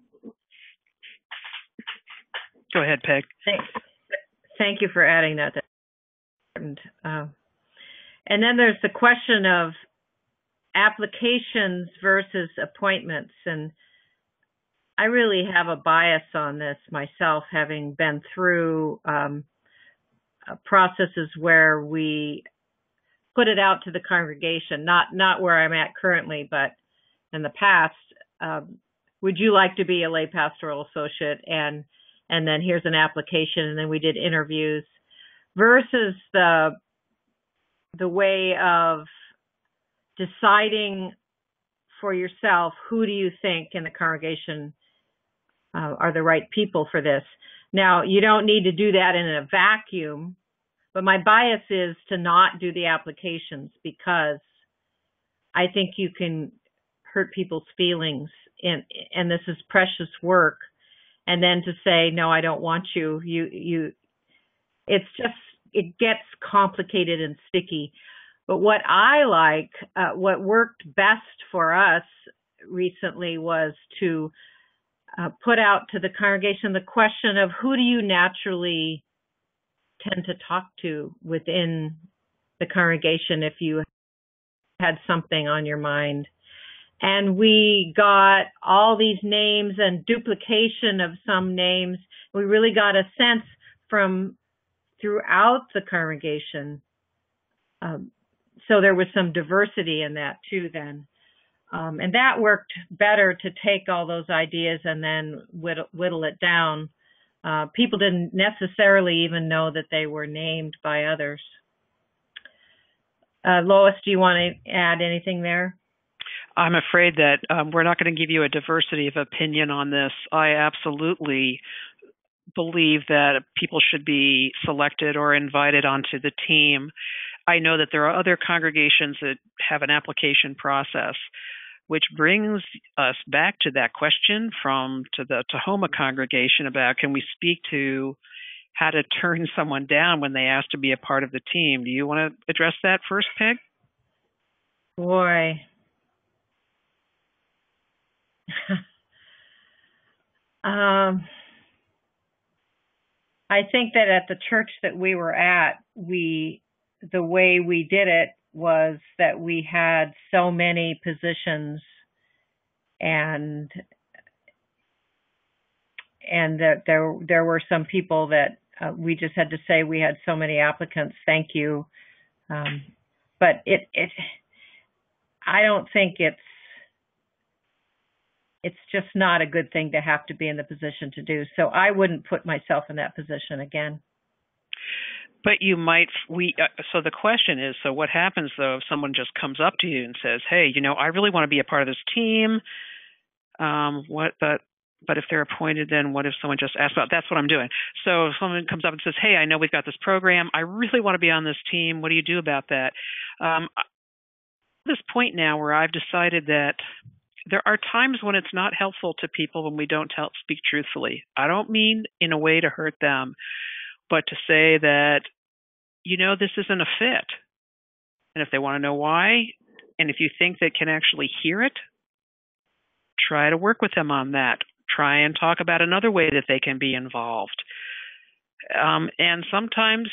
Go ahead peg. Thanks. Thank you for adding that. Important. Uh, and then there's the question of applications versus appointments. And I really have a bias on this myself, having been through um, uh, processes where we put it out to the congregation, not not where I'm at currently, but in the past. Um, would you like to be a lay pastoral associate? And and then here's an application, and then we did interviews versus the the way of deciding for yourself who do you think in the congregation uh, are the right people for this. Now, you don't need to do that in a vacuum, but my bias is to not do the applications because I think you can hurt people's feelings and and this is precious work and then to say no I don't want you you you it's just it gets complicated and sticky. But what I like, uh, what worked best for us recently was to uh, put out to the congregation the question of who do you naturally tend to talk to within the congregation if you had something on your mind. And we got all these names and duplication of some names. We really got a sense from throughout the congregation. Um, so there was some diversity in that too then. Um, and that worked better to take all those ideas and then whittle, whittle it down. Uh, people didn't necessarily even know that they were named by others. Uh, Lois, do you want to add anything there? I'm afraid that um, we're not going to give you a diversity of opinion on this. I absolutely believe that people should be selected or invited onto the team. I know that there are other congregations that have an application process, which brings us back to that question from to the Tahoma congregation about can we speak to how to turn someone down when they ask to be a part of the team. Do you want to address that first, Peg? Boy. um I think that at the church that we were at, we the way we did it was that we had so many positions and and that there there were some people that uh, we just had to say we had so many applicants thank you um, but it it i don't think it's it's just not a good thing to have to be in the position to do. So I wouldn't put myself in that position again. But you might we uh, so the question is so what happens though if someone just comes up to you and says, "Hey, you know, I really want to be a part of this team." Um what but but if they're appointed then what if someone just asks about that's what I'm doing. So if someone comes up and says, "Hey, I know we've got this program. I really want to be on this team. What do you do about that?" Um this point now where I've decided that there are times when it's not helpful to people when we don't speak truthfully. I don't mean in a way to hurt them, but to say that, you know, this isn't a fit. And if they want to know why, and if you think they can actually hear it, try to work with them on that. Try and talk about another way that they can be involved. Um, and sometimes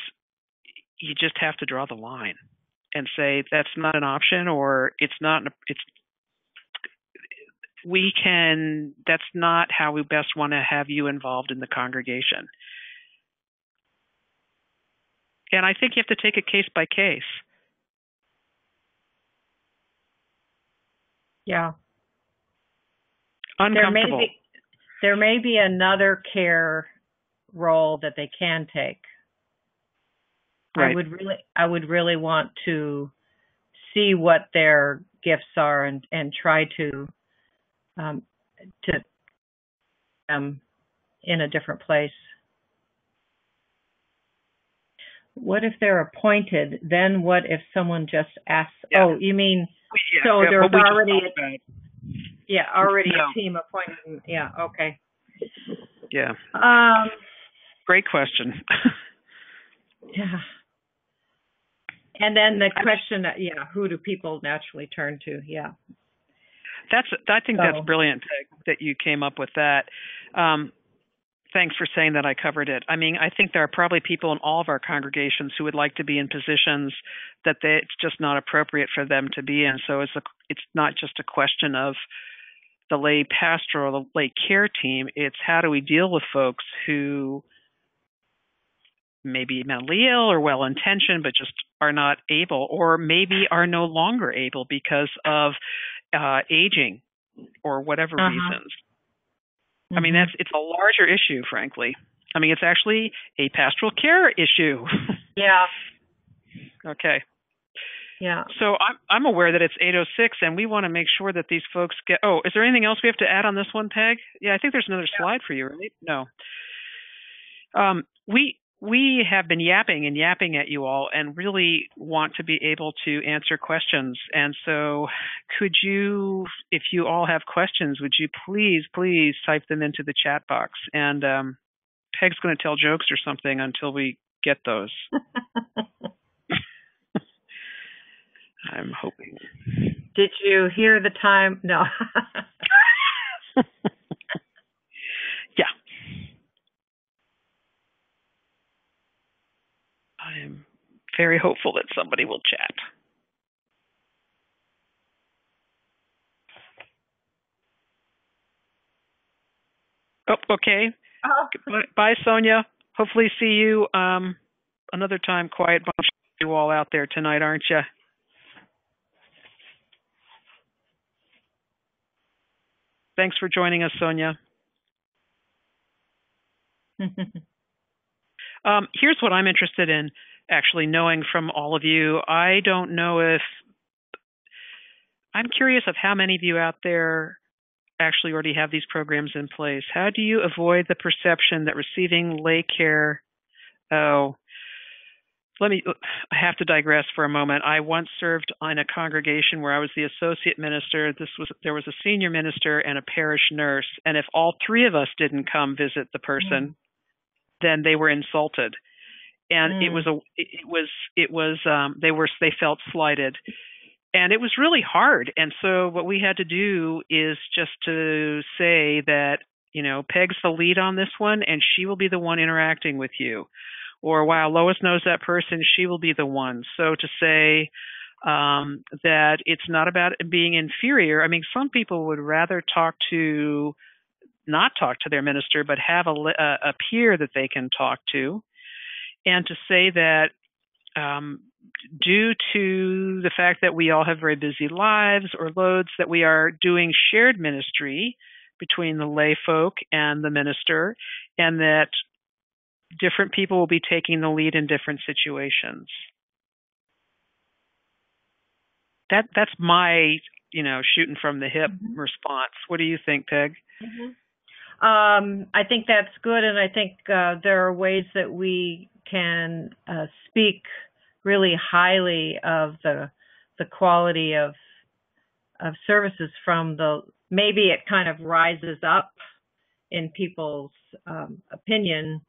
you just have to draw the line and say that's not an option or it's not it's we can that's not how we best want to have you involved in the congregation and i think you have to take it case by case yeah uncomfortable there may be there may be another care role that they can take right. i would really i would really want to see what their gifts are and and try to um, to um, in a different place. What if they're appointed? Then what if someone just asks? Yeah. Oh, you mean yeah, so yeah, there's what we just already a, yeah already No. a team appointed? Yeah, okay. yeah Um, great question yeah. And then the question, yeah, who do people naturally turn to? Yeah. That's I think So- that's brilliant Peg, that you came up with that. Um, thanks for saying that I covered it. I mean, I think there are probably people in all of our congregations who would like to be in positions that they, it's just not appropriate for them to be in. So it's a it's not just a question of the lay pastor or the lay care team. It's how do we deal with folks who maybe mentally ill or well intentioned but just are not able or maybe are no longer able because of uh, aging or whatever Uh-huh. reasons. I mean, that's it's a larger issue, frankly. I mean, it's actually a pastoral care issue. yeah, okay, yeah. so I'm I'm aware that it's 8:06, and we want to make sure that these folks get. Oh, is there anything else we have to add on this one, Peg? Yeah, I think there's another slide for you, right? No. Um, we we have been yapping and yapping at you all, and really want to be able to answer questions. And so, could you, if you all have questions, would you please please type them into the chat box? And um, Peg's going to tell jokes or something until we get those. I'm hoping. Did you hear the time? No. yeah. I'm very hopeful that somebody will chat. Oh, okay. oh. Bye, bye, Sonia. Hopefully, see you um, another time. Quiet bunch of you all out there tonight, aren't you? Thanks for joining us, Sonia. um, here's what I'm interested in actually knowing from all of you. I don't know if I'm curious of how many of you out there actually already have these programs in place. How do you avoid the perception that receiving lay care, oh, let me i have to digress for a moment i once served in a congregation where i was the associate minister this was there was a senior minister and a parish nurse and if all three of us didn't come visit the person mm. Then they were insulted and mm. it was a it was it was um they were they felt slighted and it was really hard and so what we had to do is just to say that you know peg's the lead on this one and she will be the one interacting with you or while Lois knows that person, she will be the one. So to say um, that it's not about being inferior, I mean, some people would rather talk to, not talk to their minister, but have a, a peer that they can talk to. And to say that um, due to the fact that we all have very busy lives or loads, that we are doing shared ministry between the lay folk and the minister, and that different people will be taking the lead in different situations. That that's my you know shooting from the hip mm-hmm. response. What do you think, Peg? Mm-hmm. Um, I think that's good, and I think uh, there are ways that we can uh, speak really highly of the the quality of of services from the maybe it kind of rises up in people's um, opinion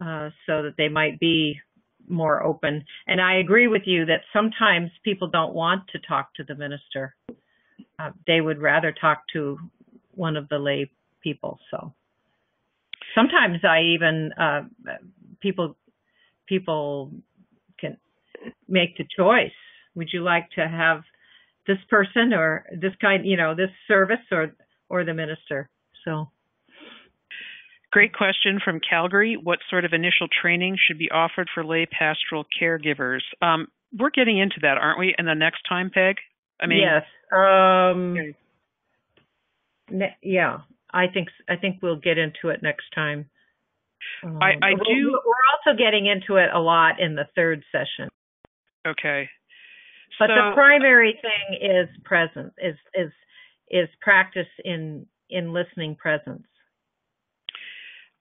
uh, so that they might be more open. And I agree with you that sometimes people don't want to talk to the minister. Uh, they would rather talk to one of the lay people. So sometimes I even uh, people people can make the choice. Would you like to have this person or this kind, you know, this service or or the minister? So Great question from Calgary. What sort of initial training should be offered for lay pastoral caregivers? Um, we're getting into that, aren't we? In the next time, Peg. I mean, yes. Um, yeah, I think I think we'll get into it next time. Um, I, I do. We're also getting into it a lot in the third session. Okay. But so, the primary thing is presence. Is is is practice in in listening presence.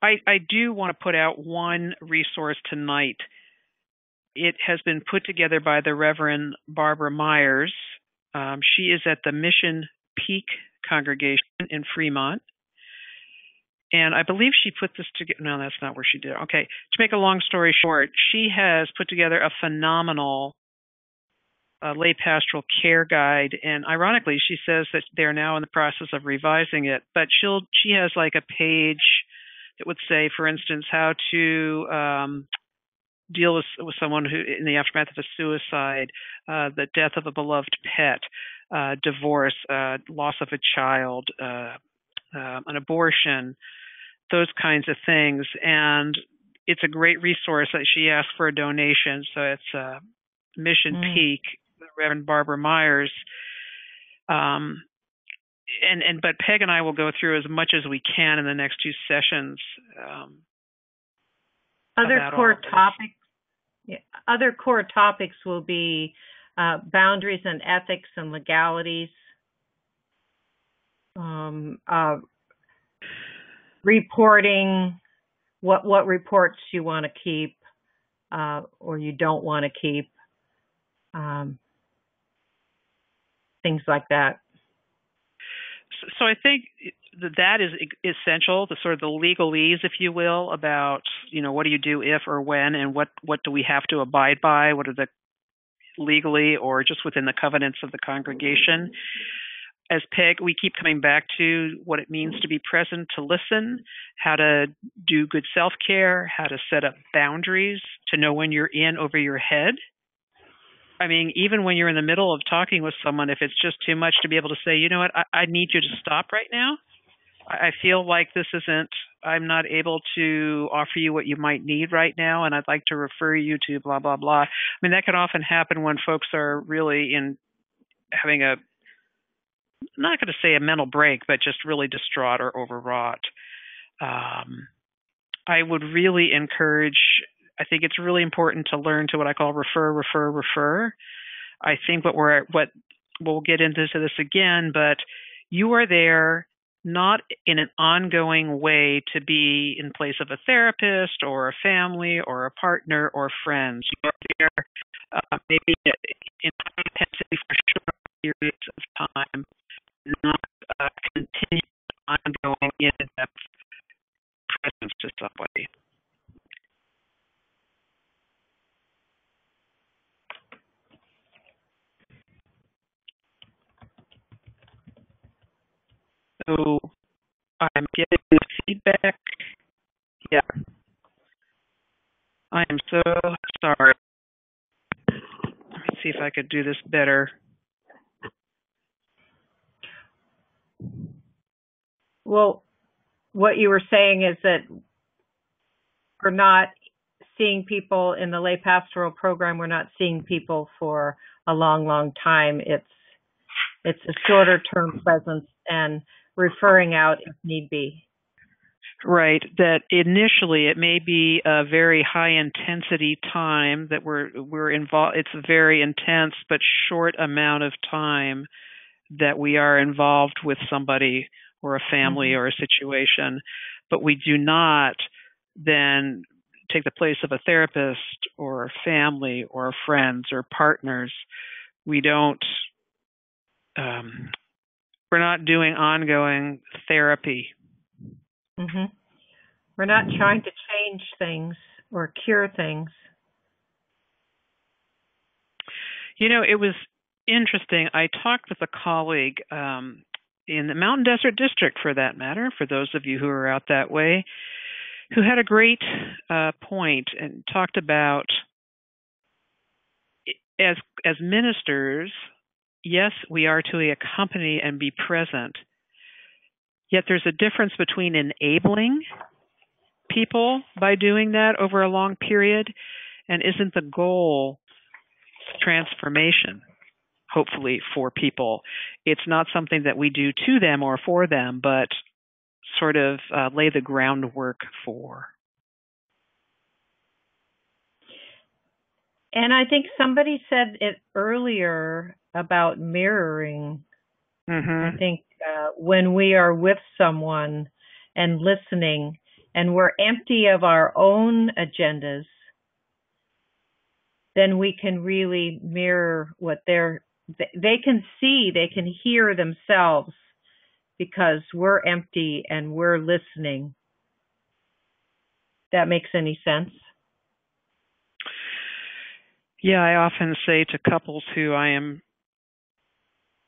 I, I do want to put out one resource tonight. It has been put together by the Reverend Barbara Myers. Um, she is at the Mission Peak congregation in Fremont. And I believe she put this together. No, that's not where she did. It. Okay. To make a long story short, she has put together a phenomenal uh, lay pastoral care guide. And ironically, she says that they're now in the process of revising it. But she'll she has like a page that would say, for instance, how to um, deal with, with someone who, in the aftermath of a suicide, uh, the death of a beloved pet, uh, divorce, uh, loss of a child, uh, um, an abortion, those kinds of things. And it's a great resource. That she asked for a donation, so it's uh, Mission mm. Peak, Reverend Barbara Myers. Um, and and but Peg and I will go through as much as we can in the next two sessions. Um, other core topics. Yeah, other core topics will be uh, boundaries and ethics and legalities. Um, uh, reporting what what reports you want to keep uh, or you don't want to keep. Um, things like that so I think that that is essential, the sort of the legalese, if you will, about you know what do you do if or when, and what what do we have to abide by? What are the legally or just within the covenants of the congregation? As Peg, we keep coming back to what it means to be present, to listen, how to do good self care, how to set up boundaries, to know when you're in over your head I mean, even when you're in the middle of talking with someone, if it's just too much to be able to say, you know what, I, I need you to stop right now. I feel like this isn't, I'm not able to offer you what you might need right now, and I'd like to refer you to blah, blah, blah. I mean, that can often happen when folks are really in having a I'm not going to say a mental break, but just really distraught or overwrought. Um, I would really encourage. I think it's really important to learn to what I call refer, refer, refer. I think what we're what we'll get into this again, but you are there not in an ongoing way to be in place of a therapist or a family or a partner or friends. You are there uh, maybe in intensity for short periods of time, not uh, continuous ongoing in-depth presence to somebody. So I'm getting the feedback. Yeah. I am so sorry. Let me see if I could do this better. Well, what you were saying is that we're not seeing people in the lay pastoral program. We're not seeing people for a long, long time. It's it's a shorter term presence and referring out if need be. Right. That initially it may be a very high intensity time that we're we're involved. It's a very intense but short amount of time that we are involved with somebody or a family mm-hmm. or a situation, but we do not then take the place of a therapist or a family or friends or partners. We don't um, we're not doing ongoing therapy. hmm We're not trying to change things or cure things. You know, it was interesting. I talked with a colleague um, in the Mountain Desert District, for that matter, for those of you who are out that way, who had a great uh, point and talked about as as ministers yes, we are to accompany and be present. Yet there's a difference between enabling people by doing that over a long period and isn't the goal transformation hopefully for people it's not something that we do to them or for them but sort of uh, lay the groundwork for and i think somebody said it earlier about mirroring. Mm-hmm. I think uh, when we are with someone and listening, and we're empty of our own agendas, then we can really mirror what they're. They can see, they can hear themselves because we're empty and we're listening. That makes any sense? Yeah, I often say to couples who I am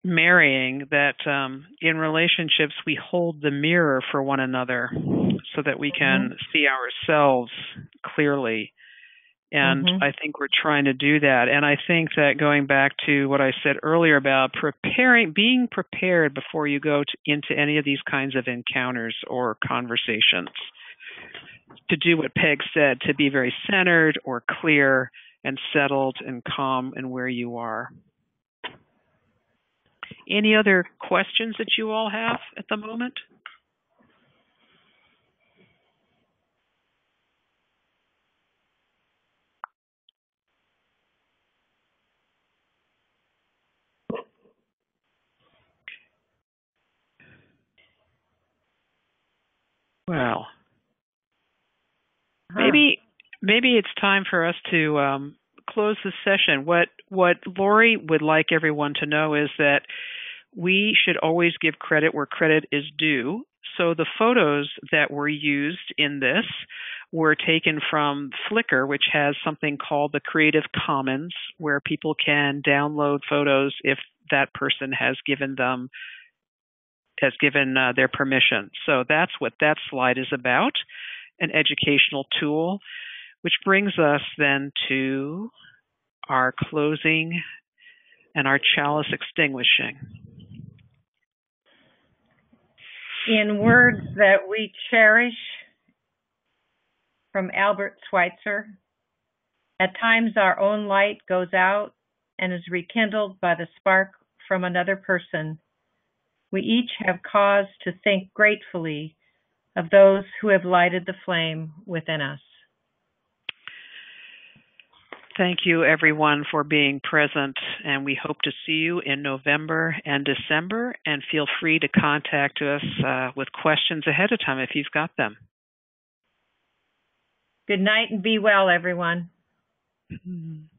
marrying that um, in relationships we hold the mirror for one another so that we can mm-hmm. see ourselves clearly. And mm-hmm. I think we're trying to do that. And I think that going back to what I said earlier about preparing, being prepared before you go to, into any of these kinds of encounters or conversations, to do what Peg said, to be very centered or clear and settled and calm in where you are. Any other questions that you all have at the moment? Well, maybe maybe it's time for us to um, close the session. What what Lori would like everyone to know is that we should always give credit where credit is due. So the photos that were used in this were taken from Flickr, which has something called the Creative Commons, where people can download photos if that person has given them has given uh, their permission. So that's what that slide is about, an educational tool, which brings us then to our closing and our chalice extinguishing in words that we cherish from Albert Schweitzer. At times, our own light goes out and is rekindled by the spark from another person. we each have cause to think gratefully of those who have lighted the flame within us. Thank you, everyone, for being present, and we hope to see you in November and December. And feel free to contact us uh, with questions ahead of time if you've got them. Good night and be well, everyone. Mm-hmm.